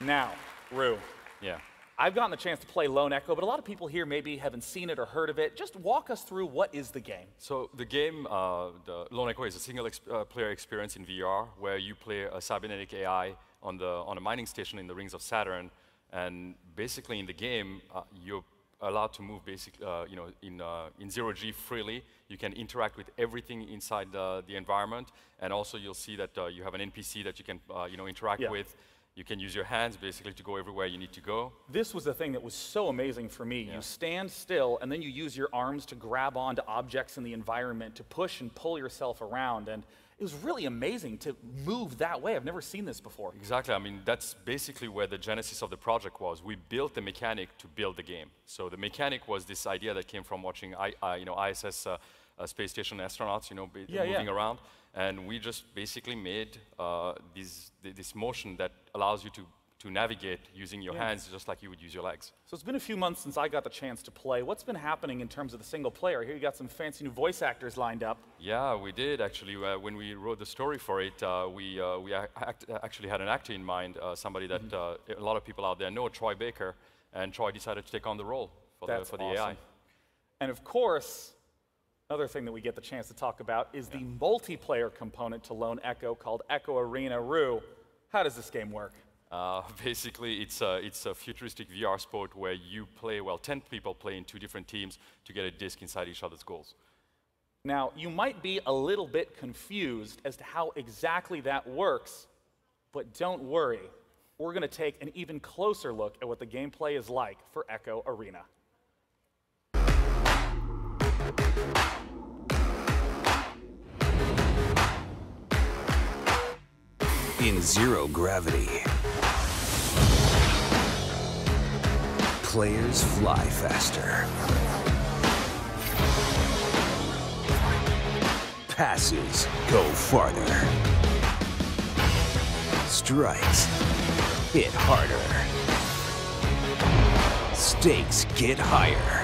Now, Ru. Yeah. I've gotten the chance to play Lone Echo, but a lot of people here maybe haven't seen it or heard of it. Just walk us through what is the game. So the game, uh, the Lone Echo, is a single ex uh, player experience in VR where you play a cybernetic AI on the on a mining station in the rings of Saturn, and basically in the game uh, you're allowed to move basically, uh, you know, in uh, in zero G freely. You can interact with everything inside the, the environment, and also you'll see that uh, you have an NPC that you can you know interact Yeah. with. You can use your hands basically to go everywhere you need to go. This was the thing that was so amazing for me. You stand still, and then you use your arms to grab onto objects in the environment, to push and pull yourself around. And it was really amazing to move that way. I've never seen this before. Exactly. I mean, that's basically where the genesis of the project was. We built the mechanic to build the game. So the mechanic was this idea that came from watching, I, uh, you know, ISS uh, uh, space station astronauts, you know, Yeah, yeah. moving around, and we just basically made uh, this, th- this motion that allows you to to navigate using your Yeah. hands just like you would use your legs. So it's been a few months since I got the chance to play. What's been happening in terms of the single player? Here you got some fancy new voice actors lined up. Yeah, we did actually. Uh, when we wrote the story for it, uh, we, uh, we act- actually had an actor in mind, uh, somebody that Mm-hmm. uh, a lot of people out there know, Troy Baker, and Troy decided to take on the role for That's the, for the awesome. AI. And of course, another thing that we get the chance to talk about is the multiplayer component to Lone Echo called Echo Arena Ru. How does this game work? Uh, basically, it's a, it's a futuristic VR sport where you play, well, 10 people play in two different teams to get a disc inside each other's goals. Now, you might be a little bit confused as to how exactly that works, but don't worry. We're going to take an even closer look at what the gameplay is like for Echo Arena. In zero gravity, players fly faster. Passes go farther. Strikes hit harder. Stakes get higher.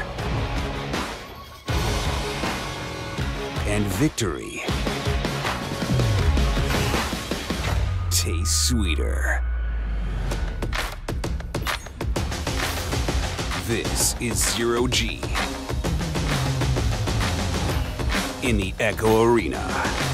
And victory tastes sweeter. This is Zero G in the Echo Arena.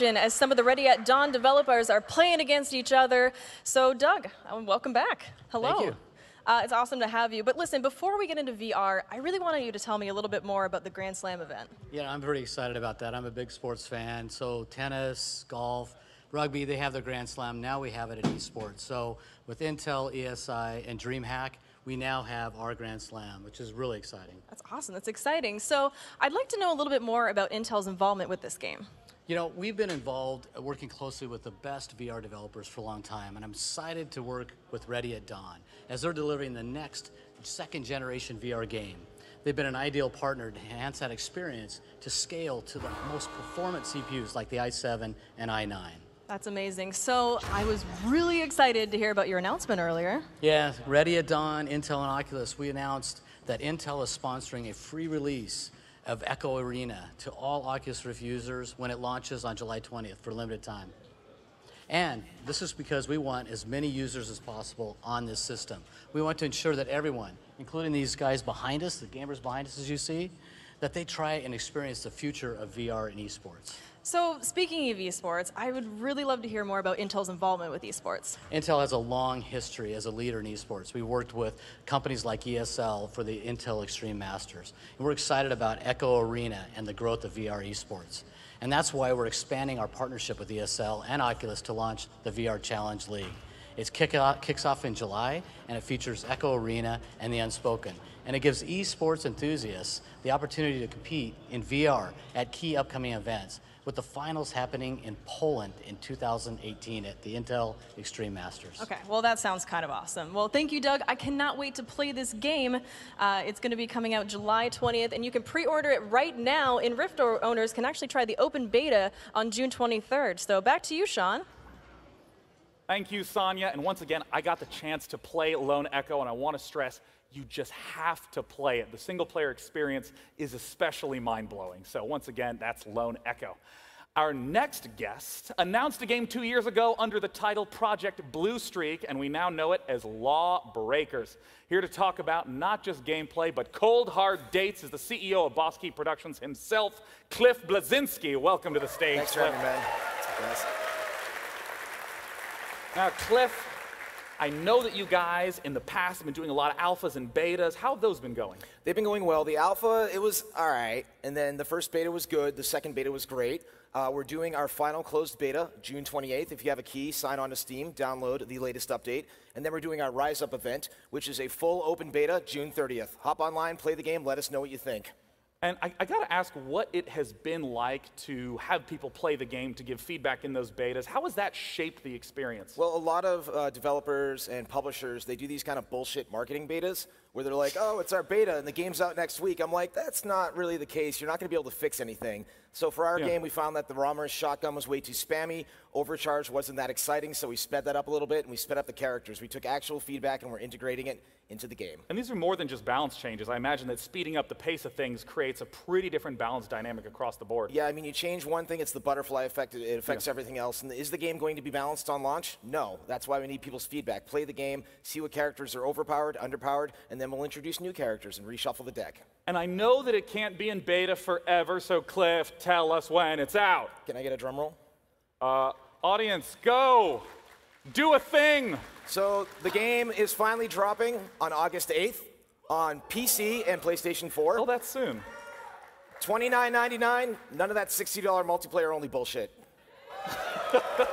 Action as some of the Ready at Dawn developers are playing against each other. So, Doug, uh, welcome back. Hello. Thank you. Uh, it's awesome to have you. But listen, before we get into VR, I really wanted you to tell me a little bit more about the Grand Slam event. Yeah, I'm very excited about that. I'm a big sports fan. So tennis, golf, rugby, they have their Grand Slam. Now we have it at esports. So with Intel, ESL, and DreamHack, we now have our Grand Slam, which is really exciting. That's awesome. That's exciting. So, I'd like to know a little bit more about Intel's involvement with this game. You know, we've been involved uh, working closely with the best VR developers for a long time, and I'm excited to work with Ready at Dawn as they're delivering the next second generation VR game. They've been an ideal partner to enhance that experience to scale to the most performant CPUs like the i7 and i9. That's amazing. So, I was really excited to hear about your announcement earlier. Yeah, Ready at Dawn, Intel, and Oculus, we announced that Intel is sponsoring a free release of Echo Arena to all Oculus users when it launches on July 20th for limited time. And this is because we want as many users as possible on this system. We want to ensure that everyone, including these guys behind us, the gamers behind us as you see, that they try and experience the future of VR and esports. So, speaking of esports, I would really love to hear more about Intel's involvement with esports. Intel has a long history as a leader in esports. We worked with companies like ESL for the Intel Extreme Masters. And we're excited about Echo Arena and the growth of VR esports. And that's why we're expanding our partnership with ESL and Oculus to launch the VR Challenge League. It kick kicks off in July, and it features Echo Arena and the Unspoken. and it gives esports enthusiasts the opportunity to compete in VR at key upcoming events, with the finals happening in Poland in 2018 at the Intel Extreme Masters. Okay, well, that sounds kind of awesome. Well, thank you, Doug. I cannot wait to play this game. Uh, it's going to be coming out July 20th, and you can pre order it right now. And Rift owners can actually try the open beta on June 23rd. So back to you, Sean. Thank you, Sonia. And once again, I got the chance to play Lone Echo, and I want to stress you just have to play it. The single player experience is especially mind blowing. So, once again, that's Lone Echo. Our next guest announced a game two years ago under the title Project Blue Streak, and we now know it as Law Breakers. Here to talk about not just gameplay, but cold hard dates is the CEO of Boss Key Productions himself, Cliff Bleszinski. Welcome to the stage. Thanks for having me, man. Now, Cliff, I know that you guys in the past have been doing a lot of alphas and betas. How have those been going? They've been going well. The alpha, it was all right. And then the first beta was good. The second beta was great. Uh, we're doing our final closed beta June 28th. If you have a key, sign on to Steam, download the latest update. And then we're doing our Rise Up event, which is a full open beta June 30th. Hop online, play the game, let us know what you think. And I, I got to ask what it has been like to have people play the game to give feedback in those betas. How has that shaped the experience? Well, a lot of uh, developers and publishers, they do these kind of bullshit marketing betas where they're like, oh, it's our beta and the game's out next week. I'm like, that's not really the case. You're not going to be able to fix anything. So for our Yeah. game, we found that the Rommers shotgun was way too spammy. Overcharge wasn't that exciting, so we sped that up a little bit and we sped up the characters. We took actual feedback and we're integrating it into the game. And these are more than just balance changes. I imagine that speeding up the pace of things creates a pretty different balance dynamic across the board. Yeah, I mean, you change one thing, it's the butterfly effect. It it affects everything else. And is the game going to be balanced on launch? No. That's why we need people's feedback. Play the game, see what characters are overpowered, underpowered, and then we'll introduce new characters and reshuffle the deck. And I know that it can't be in beta forever, so Cliff, tell us when it's out. Can I get a drum roll? Uh, audience, go! Do a thing! So the game is finally dropping on August 8th on PC and PlayStation 4. Oh, that's soon. $29.99. None of that $60 multiplayer only bullshit. *laughs*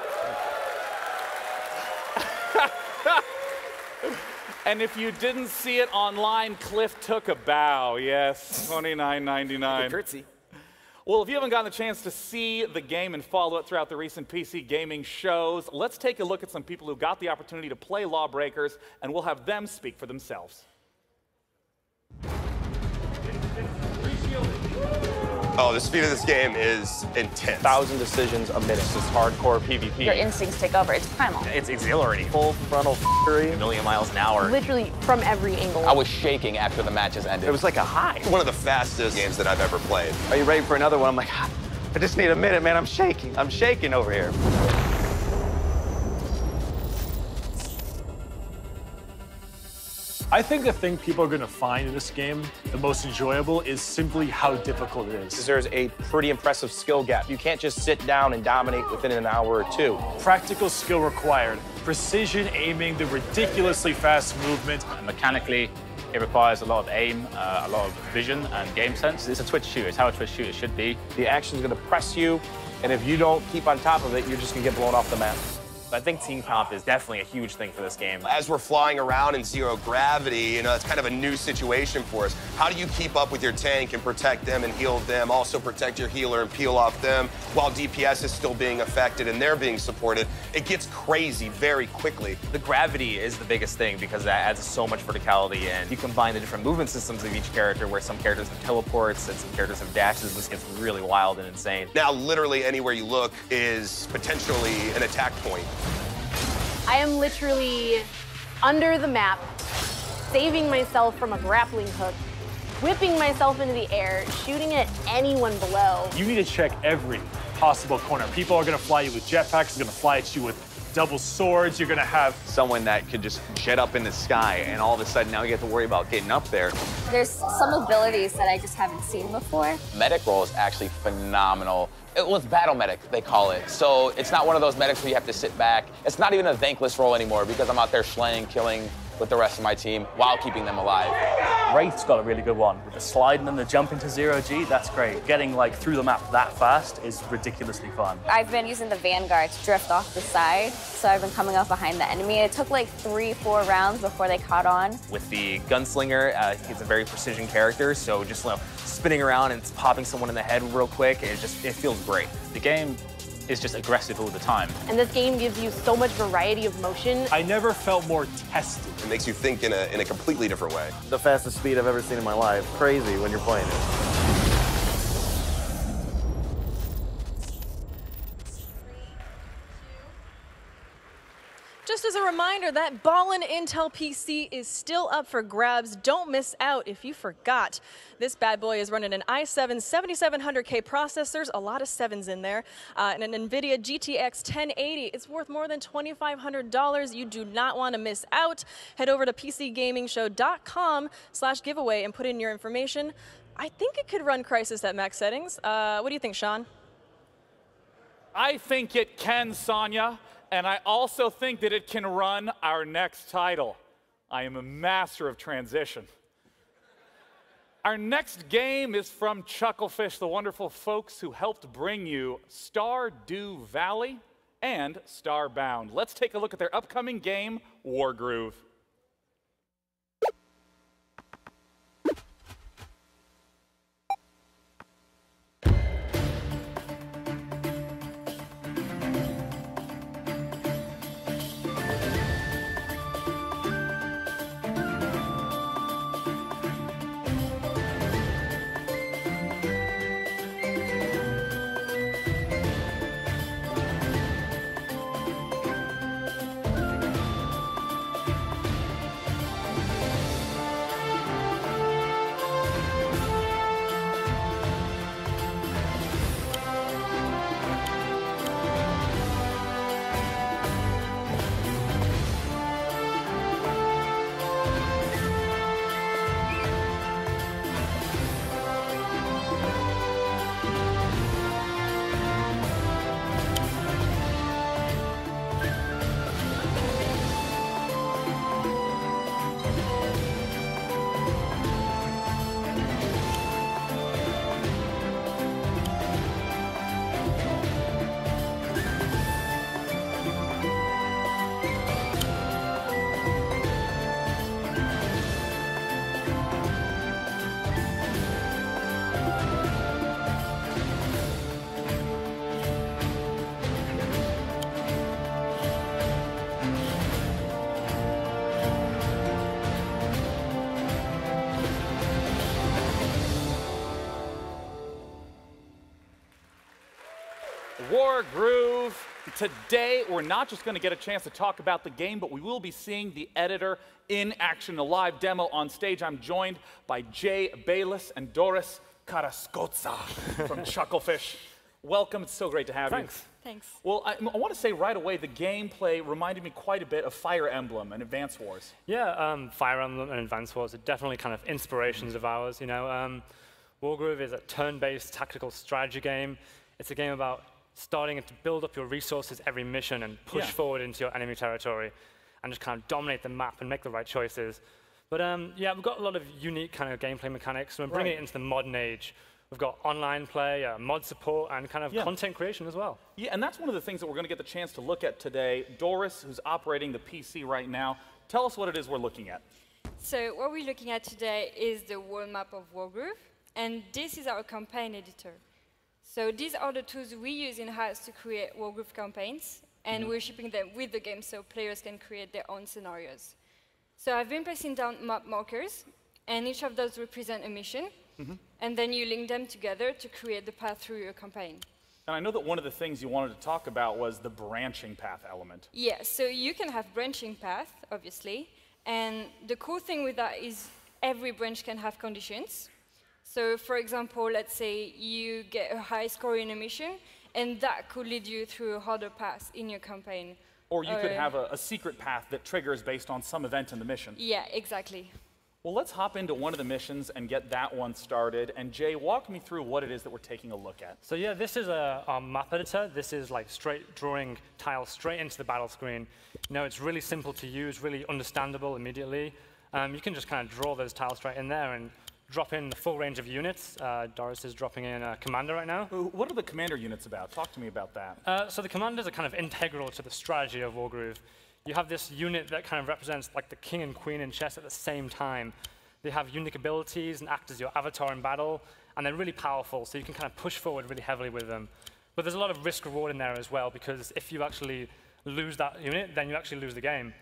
And if you didn't see it online, Cliff took a bow. Yes, twenty-nine ninety-nine. curtsy. Well, if you haven't gotten the chance to see the game and follow it throughout the recent PC gaming shows, let's take a look at some people who got the opportunity to play Lawbreakers, and we'll have them speak for themselves. Oh, the speed of this game is intense. Thousand decisions a minute. This is hardcore PvP. Your instincts take over. It's primal. It's exhilarating. Full frontal fury, a million miles an hour. Literally from every angle. I was shaking after the matches ended. It was like a high. One of the fastest games that I've ever played. Are you ready for another one? I'm like, "Ah, I just need a minute, man. I'm shaking. I'm shaking over here. I think the thing people are going to find in this game the most enjoyable is simply how difficult it is. There's a pretty impressive skill gap. You can't just sit down and dominate within an hour or two. Practical skill required, precision aiming, the ridiculously fast movement. Mechanically, it requires a lot of aim, uh, a lot of vision and game sense. It's a twitch shooter. It's how a twitch shooter should be. The action's going to press you, and if you don't keep on top of it, you're just going to get blown off the map. I think team comp is definitely a huge thing for this game. As we're flying around in zero gravity, you know, it's kind of a new situation for us. How do you keep up with your tank and protect them and heal them, also protect your healer and peel off them while DPS is still being affected and they're being supported? It gets crazy very quickly. The gravity is the biggest thing because that adds so much verticality, and you combine the different movement systems of each character, where some characters have teleports and some characters have dashes. This gets really wild and insane. Now, literally anywhere you look is potentially an attack point. I am literally under the map, saving myself from a grappling hook, whipping myself into the air, shooting at anyone below. You need to check every possible corner. People are going to fly you with jetpacks, they're going to fly at you with double swords. You're going to have someone that could just jet up in the sky, and all of a sudden now you have to worry about getting up there. There's some abilities that I just haven't seen before. Medic role is actually phenomenal. It was battle medic, they call it. So it's not one of those medics where you have to sit back. It's not even a thankless role anymore because I'm out there slaying, killing with the rest of my team while keeping them alive. Wraith's got a really good one. With the sliding and the jump into zero G, that's great. Getting like through the map that fast is ridiculously fun. I've been using the Vanguard to drift off the side, so I've been coming up behind the enemy. It took like three, four rounds before they caught on. With the gunslinger, uh, he's a very precision character, so just you know, spinning around and popping someone in the head real quick, it just it feels great. The game is just aggressive all the time. And this game gives you so much variety of motion. I never felt more tested. It makes you think in a, in a completely different way. The fastest speed I've ever seen in my life. Crazy when you're playing it. Just as a reminder, that Ballin Intel PC is still up for grabs. Don't miss out if you forgot. This bad boy is running an i7 7700K processors, a lot of sevens in there, uh, and an NVIDIA GTX 1080. It's worth more than $2,500. You do not want to miss out. Head over to PCGamingShow.com slash giveaway and put in your information. I think it could run Crysis at max settings. Uh, what do you think, Sean? I think it can, Sonia, and I also think that it can run our next title. I am a master of transition. Our next game is from Chucklefish, the wonderful folks who helped bring you Stardew Valley and Starbound. Let's take a look at their upcoming game, Wargroove. Today, we're not just going to get a chance to talk about the game, but we will be seeing the editor in action, a live demo on stage. I'm joined by Jay Bayless and Doris Karaskotza from *laughs* Chucklefish. Welcome. It's so great to have Thanks. you. Thanks. Well, I, I want to say right away, the gameplay reminded me quite a bit of Fire Emblem and Advance Wars. Yeah, um, Fire Emblem and Advance Wars are definitely kind of inspirations of ours. You know, um, Wargroove is a turn-based tactical strategy game. It's a game about starting to build up your resources every mission and push Yeah. forward into your enemy territory and just kind of dominate the map and make the right choices. But um, yeah, we've got a lot of unique kind of gameplay mechanics. and We're bringing Right. it into the modern age. We've got online play, uh, mod support, and kind of Yeah. content creation as well. Yeah, and that's one of the things that we're going to get the chance to look at today. Doris, who's operating the PC right now, tell us what it is we're looking at. So what we're looking at today is the world map of Wargroove, and this is our campaign editor. So these are the tools we use in-house to create Wargroove campaigns, and Mhm. we're shipping them with the game so players can create their own scenarios. So I've been placing down map markers, and each of those represent a mission, and then you link them together to create the path through your campaign. And I know that one of the things you wanted to talk about was the branching path element. Yeah, so you can have branching path, obviously, and the cool thing with that is every branch can have conditions. So, for example, let's say you get a high score in a mission, and that could lead you through a harder path in your campaign. Or you could Uh, have a, a secret path that triggers based on some event in the mission. Yeah, exactly. Well, let's hop into one of the missions and get that one started. And Jay, walk me through what it is that we're taking a look at. So yeah, this is a, a map editor. This is like straight drawing tiles straight into the battle screen. You know, it's really simple to use, really understandable immediately. Um, you can just kind of draw those tiles straight in there and drop in the full range of units. Uh, Doris is dropping in a commander right now. What are the commander units about? Talk to me about that. Uh, so the commanders are kind of integral to the strategy of Wargroove. You have this unit that kind of represents like the king and queen in chess at the same time. They have unique abilities and act as your avatar in battle, and they're really powerful, so you can kind of push forward really heavily with them. But there's a lot of risk reward in there as well, because if you actually lose that unit, then you actually lose the game.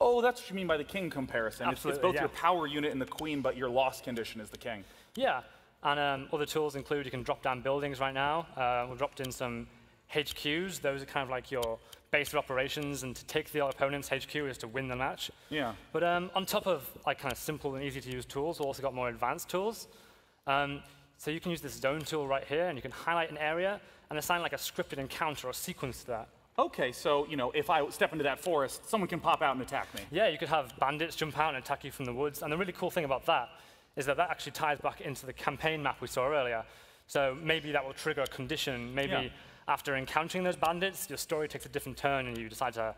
Oh, that's what you mean by the king comparison. It's- it's, both yeah. your power unit and the queen, but your loss condition is the king. Yeah, and um, other tools include you can drop down buildings right now. Uh, we've dropped in some HQs. Those are kind of like your base of operations, and to take the opponent's HQ is to win the match. Yeah. But um, on top of like kind of simple and easy to use tools, we've also got more advanced tools. Um, so you can use this zone tool right here, and you can highlight an area and assign like a scripted encounter or sequence to that. Okay, so, you know, if I step into that forest, someone can pop out and attack me. Yeah, you could have bandits jump out and attack you from the woods. And the really cool thing about that is that that actually ties back into the campaign map we saw earlier. So maybe that will trigger a condition. Maybe Yeah. after encountering those bandits, your story takes a different turn and you decide to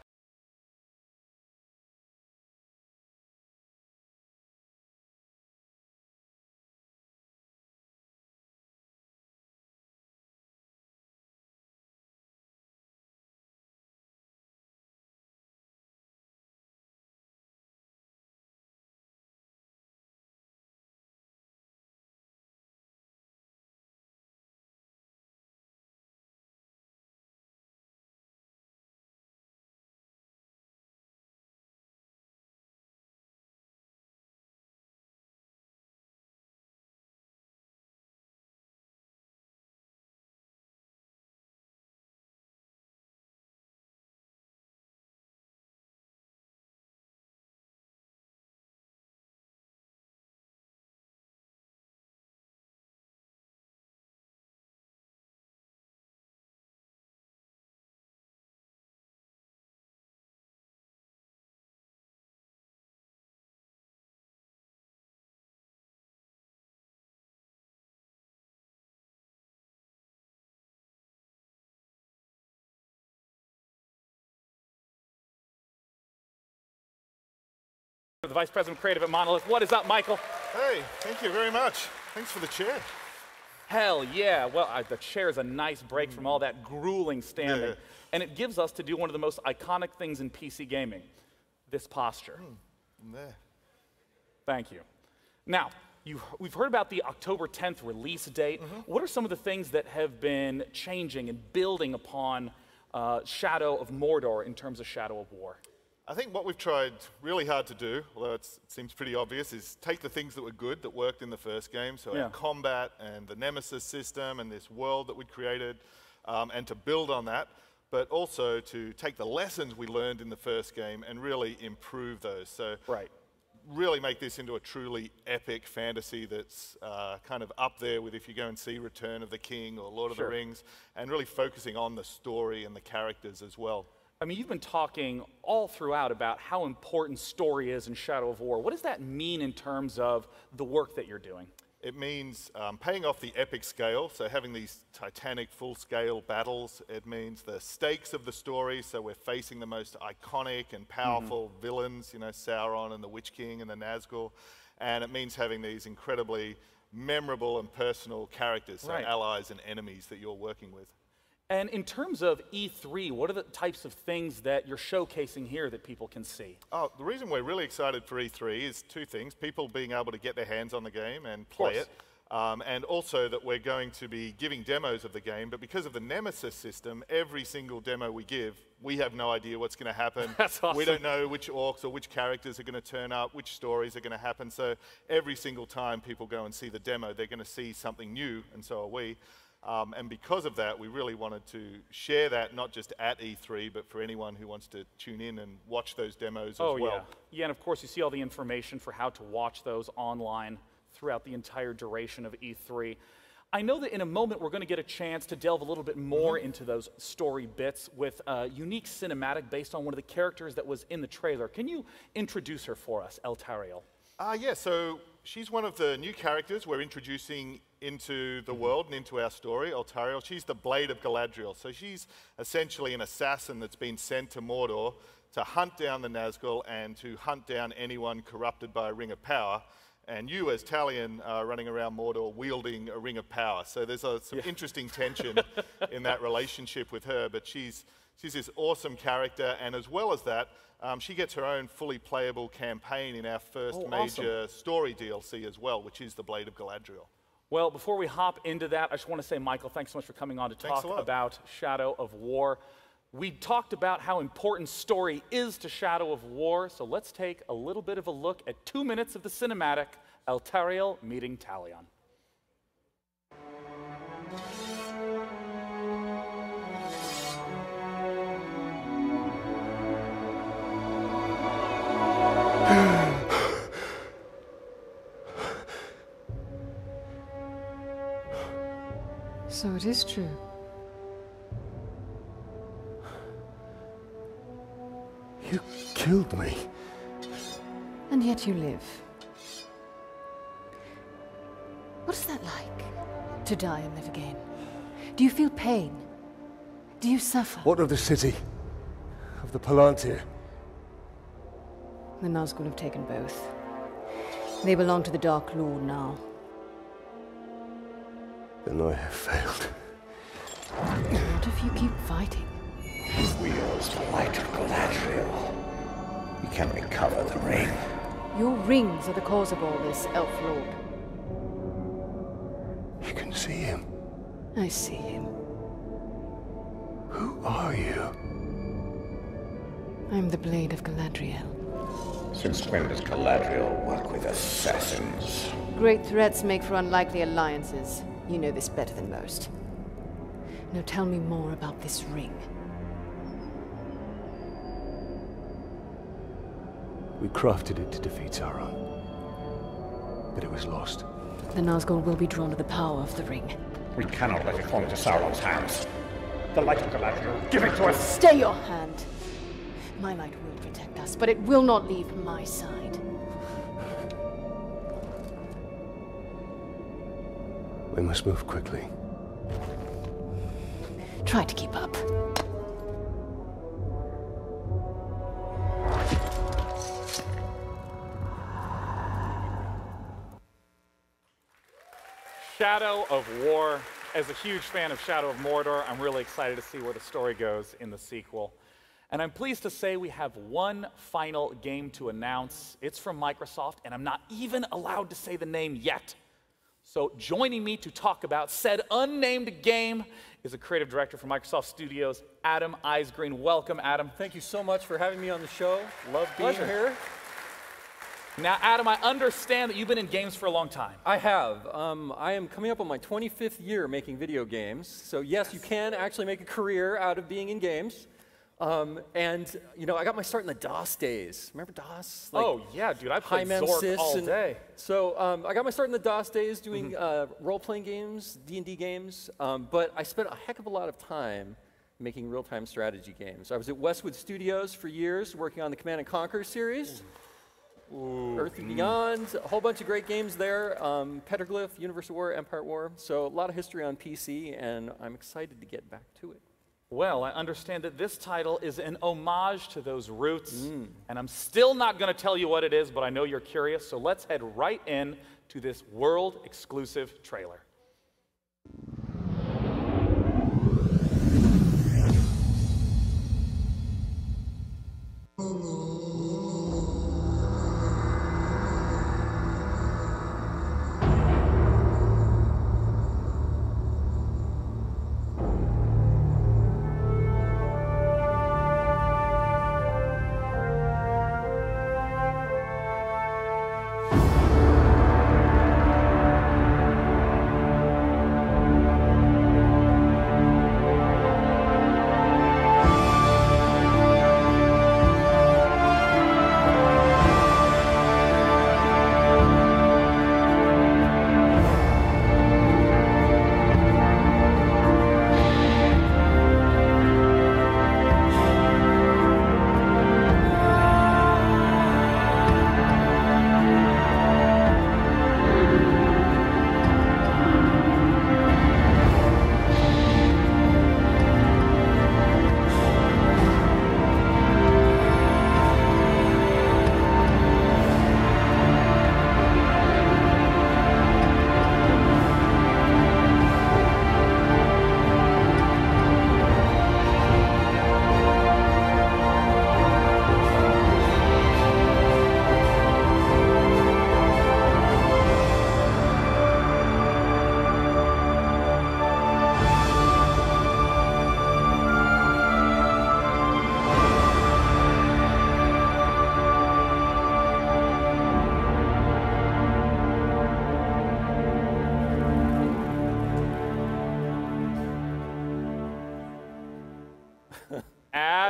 The Vice President of Creative at Monolith. What is up, Michael? Hey, thank you very much. Thanks for the chair. Hell yeah. Well, I, the chair is a nice break from all mm. that grueling standing. Yeah. And it gives us to do one of the most iconic things in PC gaming this posture. Hmm, I'm there. Thank you. Now, you, we've heard about the October 10th release date. Mm-hmm. What are some of the things that have been changing and building upon uh, Shadow of Mordor in terms of Shadow of War? I think what we've tried really hard to do, although it's, it seems pretty obvious, is take the things that were good that worked in the first game, so Yeah. our combat and the Nemesis system and this world that we'd created, um, and to build on that, but also to take the lessons we learned in the first game and really improve those. So right. really make this into a truly epic fantasy that's uh, kind of up there with if you go and see Return of the King or Lord of the Rings, and really focusing on the story and the characters as well. I mean, you've been talking all throughout about how important story is in Shadow of War. What does that mean in terms of the work that you're doing? It means um, paying off the epic scale, so having these titanic full scale battles. It means the stakes of the story, so we're facing the most iconic and powerful villains, you know, Sauron and the Witch King and the Nazgul. And it means having these incredibly memorable and personal characters, so Right. allies and enemies that you're working with. And in terms of E3, what are the types of things that you're showcasing here that people can see? Oh, the reason we're really excited for E3 is two things people being able to get their hands on the game and play it. Um, and also that we're going to be giving demos of the game, but because of the Nemesis system, every single demo we give, we have no idea what's going to happen. *laughs* That's awesome. We don't know which orcs or which characters are going to turn up, which stories are going to happen. So every single time people go and see the demo, they're going to see something new, and so are we. Um, and because of that, we really wanted to share that not just at E3, but for anyone who wants to tune in and watch those demos oh, as well. yeah. Yeah, and of course, you see all the information for how to watch those online throughout the entire duration of E3. I know that in a moment we're going to get a chance to delve a little bit more into those story bits with a unique cinematic based on one of the characters that was in the trailer. Can you introduce her for us, Eltariel? Uh, yeah, so she's one of the new characters we're introducing into the world and into our story, Eltariel. She's the Blade of Galadriel. So she's essentially an assassin that's been sent to Mordor to hunt down the Nazgul and to hunt down anyone corrupted by a ring of power. And you, as Talion, are running around Mordor wielding a ring of power. So there's a, some interesting tension *laughs* in that relationship with her. But she's, she's this awesome character. And as well as that, um, she gets her own fully playable campaign in our first Oh, major story DLC as well, which is The Blade of Galadriel. Well, before we hop into that, I just want to say, Michael, thanks so much for coming on to Thanks talk about Shadow of War. We talked about how important story is to Shadow of War, so let's take a little bit of a look at two minutes of the cinematic Eltariel meeting Talion. So it is true. You killed me. And yet you live. What is that like? To die and live again? Do you feel pain? Do you suffer? What of the city? Of the Palantir? The Nazgul have taken both. They belong to the Dark Lord now. Then I have failed. What if you keep fighting? Wields the light of Galadriel. You can recover the ring. Your rings are the cause of all this, Elf Lord. You can see him. I see him. Who are you? I'm the Blade of Galadriel. Since when does Galadriel work with assassins? Great threats make for unlikely alliances. You know this better than most. Now tell me more about this ring. We crafted it to defeat Sauron. But it was lost. The Nazgul will be drawn to the power of the ring. We cannot let it fall into Sauron's hands. The light of Galadriel, give it to us! Stay your hand! My light will protect us, but it will not leave my side. We must move quickly. Try to keep up. Shadow of War. As a huge fan of Shadow of Mordor, I'm really excited to see where the story goes in the sequel. And I'm pleased to say we have one final game to announce. It's from Microsoft, and I'm not even allowed to say the name yet. So, joining me to talk about said unnamed game is a creative director for Microsoft Studios, Adam Isgreen. Welcome, Adam. Thank you so much for having me on the show. Love being Pleasure. here. Now, Adam, I understand that you've been in games for a long time. I have. Um, I am coming up on my 25th year making video games. So, yes, you can actually make a career out of being in games. Um, and, you know, I got my start in the DOS days. Remember DOS? Oh, yeah, dude, I played Zork Memsys all day. So um, I got my start in the DOS days doing uh, role-playing games, D&D games, um, but I spent a heck of a lot of time making real-time strategy games. I was at Westwood Studios for years working on the Command and Conquer series. Earth and Beyond, a whole bunch of great games there. Um, Petroglyph, Universe of War, Empire War. So a lot of history on PC, and I'm excited to get back to it. Well, I understand that this title is an homage to those roots, mm. and I'm still not going to tell you what it is, but I know you're curious, so let's head right in to this world exclusive trailer. Oh.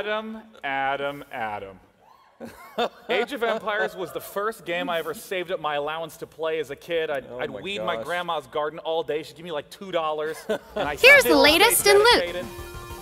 Adam, Adam, Adam. Age of Empires was the first game I ever saved up my allowance to play as a kid. I'd, Oh I'd my weed my grandma's garden all day. She'd give me like two dollars. *laughs* Here's the latest in Luke. loot.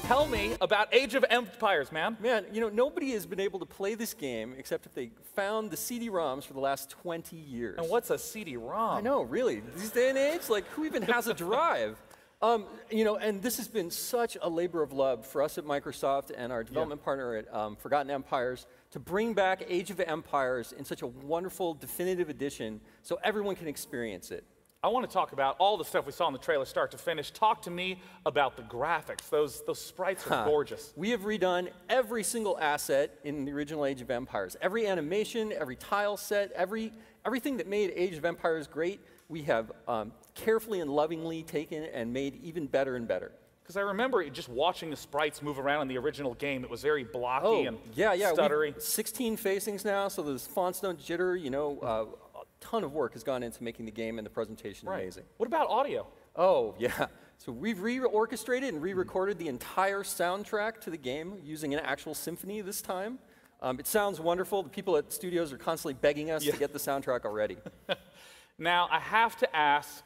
Tell me about Age of Empires, man. Man, you know, nobody has been able to play this game except if they found the CD-ROMs for the last 20 years. And what's a CD-ROM? I know, really. These day and age, like, who even has a drive? Um, you know, and this has been such a labor of love for us at Microsoft and our development partner at um, Forgotten Empires to bring back Age of Empires in such a wonderful, definitive edition so everyone can experience it. I want to talk about all the stuff we saw in the trailer, start to finish. Talk to me about the graphics. Those those sprites are Huh. gorgeous. We have redone every single asset in the original Age of Empires. Every animation, every tile set, every everything that made Age of Empires great, we have um, carefully and lovingly taken and made even better and better. Because I remember just watching the sprites move around in the original game. It was very blocky Oh, and yeah, yeah. stuttery. 16 facings now, so the fonts don't jitter. You know, uh, a ton of work has gone into making the game and the presentation Right. amazing. What about audio? Oh, *laughs* yeah. So we've re-orchestrated and re-recorded the entire soundtrack to the game using an actual symphony this time. Um, it sounds wonderful. The people at studios are constantly begging us Yeah. to get the soundtrack already. *laughs* Now, I have to ask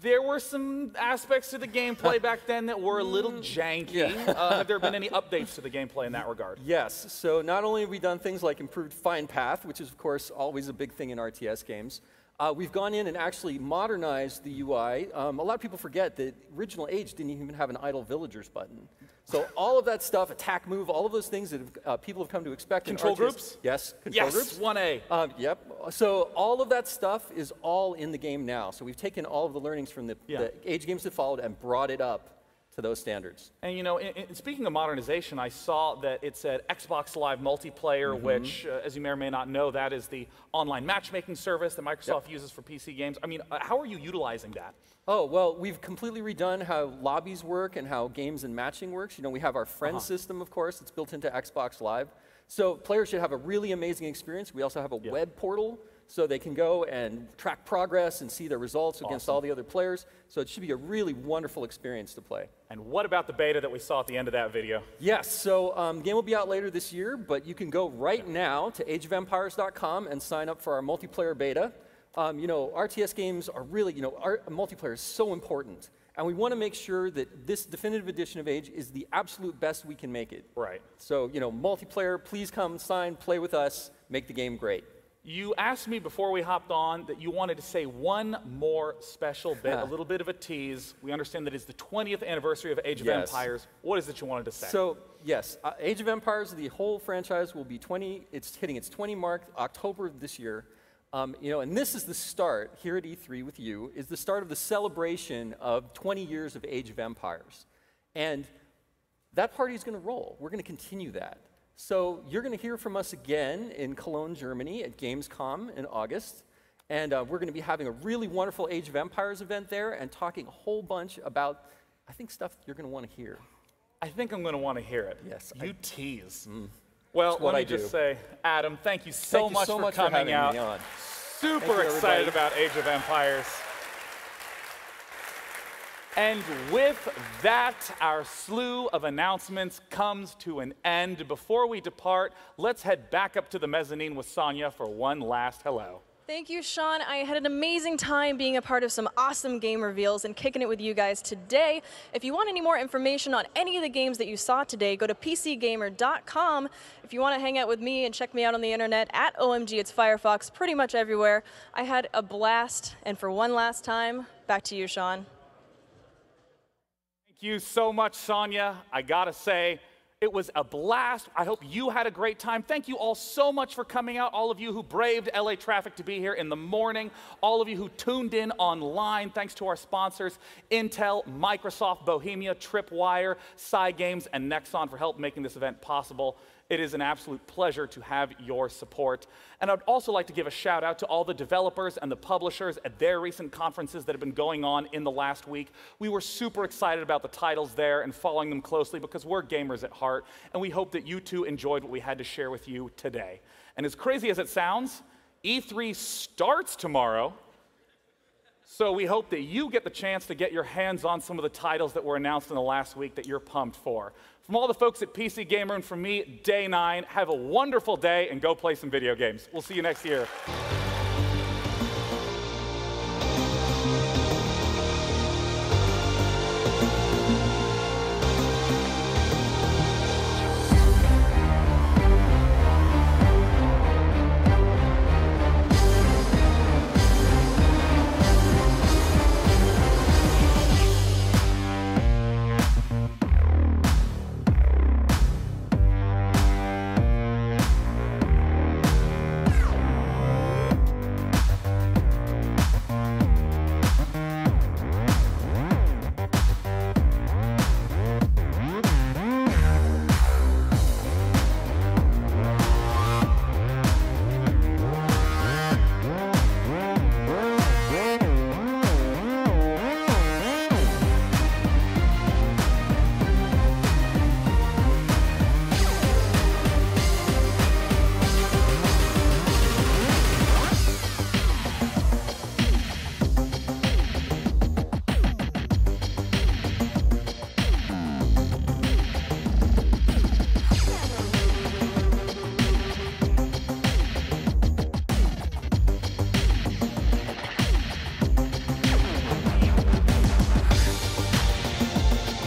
there were some aspects to the gameplay *laughs* back then that were a little janky. Yeah. uh, have there been any updates to the gameplay in that regard? Yes. So not only have we done things like improved Find Path, which is of course always a big thing in RTS games, uh, we've gone in and actually modernized the UI. Um, a lot of people forget that original Age didn't even have an idle villagers button. So all of that stuff, attack move, all of those things that have, uh, people have come to expect. Control groups? Yes. Control Yes, groups. 1A. Um, yep. So all of that stuff is all in the game now. So we've taken all of the learnings from the, Yeah. the Age games that followed and brought it up to those standards. And you know, in, in- speaking of modernization, I saw that it said Xbox Live multiplayer, Mhm. which, uh, as you may or may not know, that is the online matchmaking service that Microsoft uses for PC games. I mean, uh, how are you utilizing that? Oh, well, we've completely redone how lobbies work and how games and matching works. You know, we have our friend Uh-huh. system, of course, it's built into Xbox Live. So players should have a really amazing experience. We also have a web portal so they can go and track progress and see their results against all the other players. So it should be a really wonderful experience to play. And what about the beta that we saw at the end of that video? Yes, so um, the game will be out later this year, but you can go right now to ageofempires.com and sign up for our multiplayer beta. Um, you know, RTS games are really, you know, our multiplayer is so important. And we want to make sure that this definitive edition of Age is the absolute best we can make it. Right. So, you know, multiplayer, please come sign, play with us, make the game great. You asked me before we hopped on that you wanted to say one more special bit, a little bit of a tease. We understand that it's the 20th anniversary of Age of Yes. Empires. What is it you wanted to say? So, yes, uh, Age of Empires, the whole franchise will be 20, it's hitting its 20 mark October of this year. Um, you know, and this is the start here at E3 with you, is the start of the celebration of 20 years of Age of Empires. And that party is going to roll. We're going to continue that. So you're going to hear from us again in Cologne, Germany at Gamescom in August. And uh, we're going to be having a really wonderful Age of Empires event there and talking a whole bunch about, I think, stuff you're going to want to hear. I think I'm going to want to hear it. Yes. You tease. Well, what let me I just do. say, Adam, thank you so Thank you much so for much for coming having out. me on. Super you, excited about Age of Empires. And with that, our slew of announcements comes to an end. Before we depart, let's head back up to the mezzanine with Sonia for one last hello. Thank you, Sean. I had an amazing time being a part of some awesome game reveals and kicking it with you guys today. If you want any more information on any of the games that you saw today, go to PCGamer.com. If you want to hang out with me and check me out on the internet at OMG It's Firefox, pretty much everywhere. I had a blast, and for one last time, back to you, Sean. Thank you so much, Sonia. I gotta say, it was a blast. I hope you had a great time. Thank you all so much for coming out. All of you who braved LA traffic to be here in the morning. All of you who tuned in online. Thanks to our sponsors Intel, Microsoft, Bohemia, Tripwire, Cygames, and Nexon for help making this event possible. It is an absolute pleasure to have your support. And I'd also like to give a shout out to all the developers and the publishers at their recent conferences that have been going on in the last week. We were super excited about the titles there and following them closely because we're gamers at heart, and we hope that you too enjoyed what we had to share with you today. And as crazy as it sounds, E3 starts tomorrow. So we hope that you get the chance to get your hands on some of the titles that were announced in the last week that you're pumped for. From all the folks at PC Gamer and from me, day nine, have a wonderful day and go play some video games. We'll see you next year.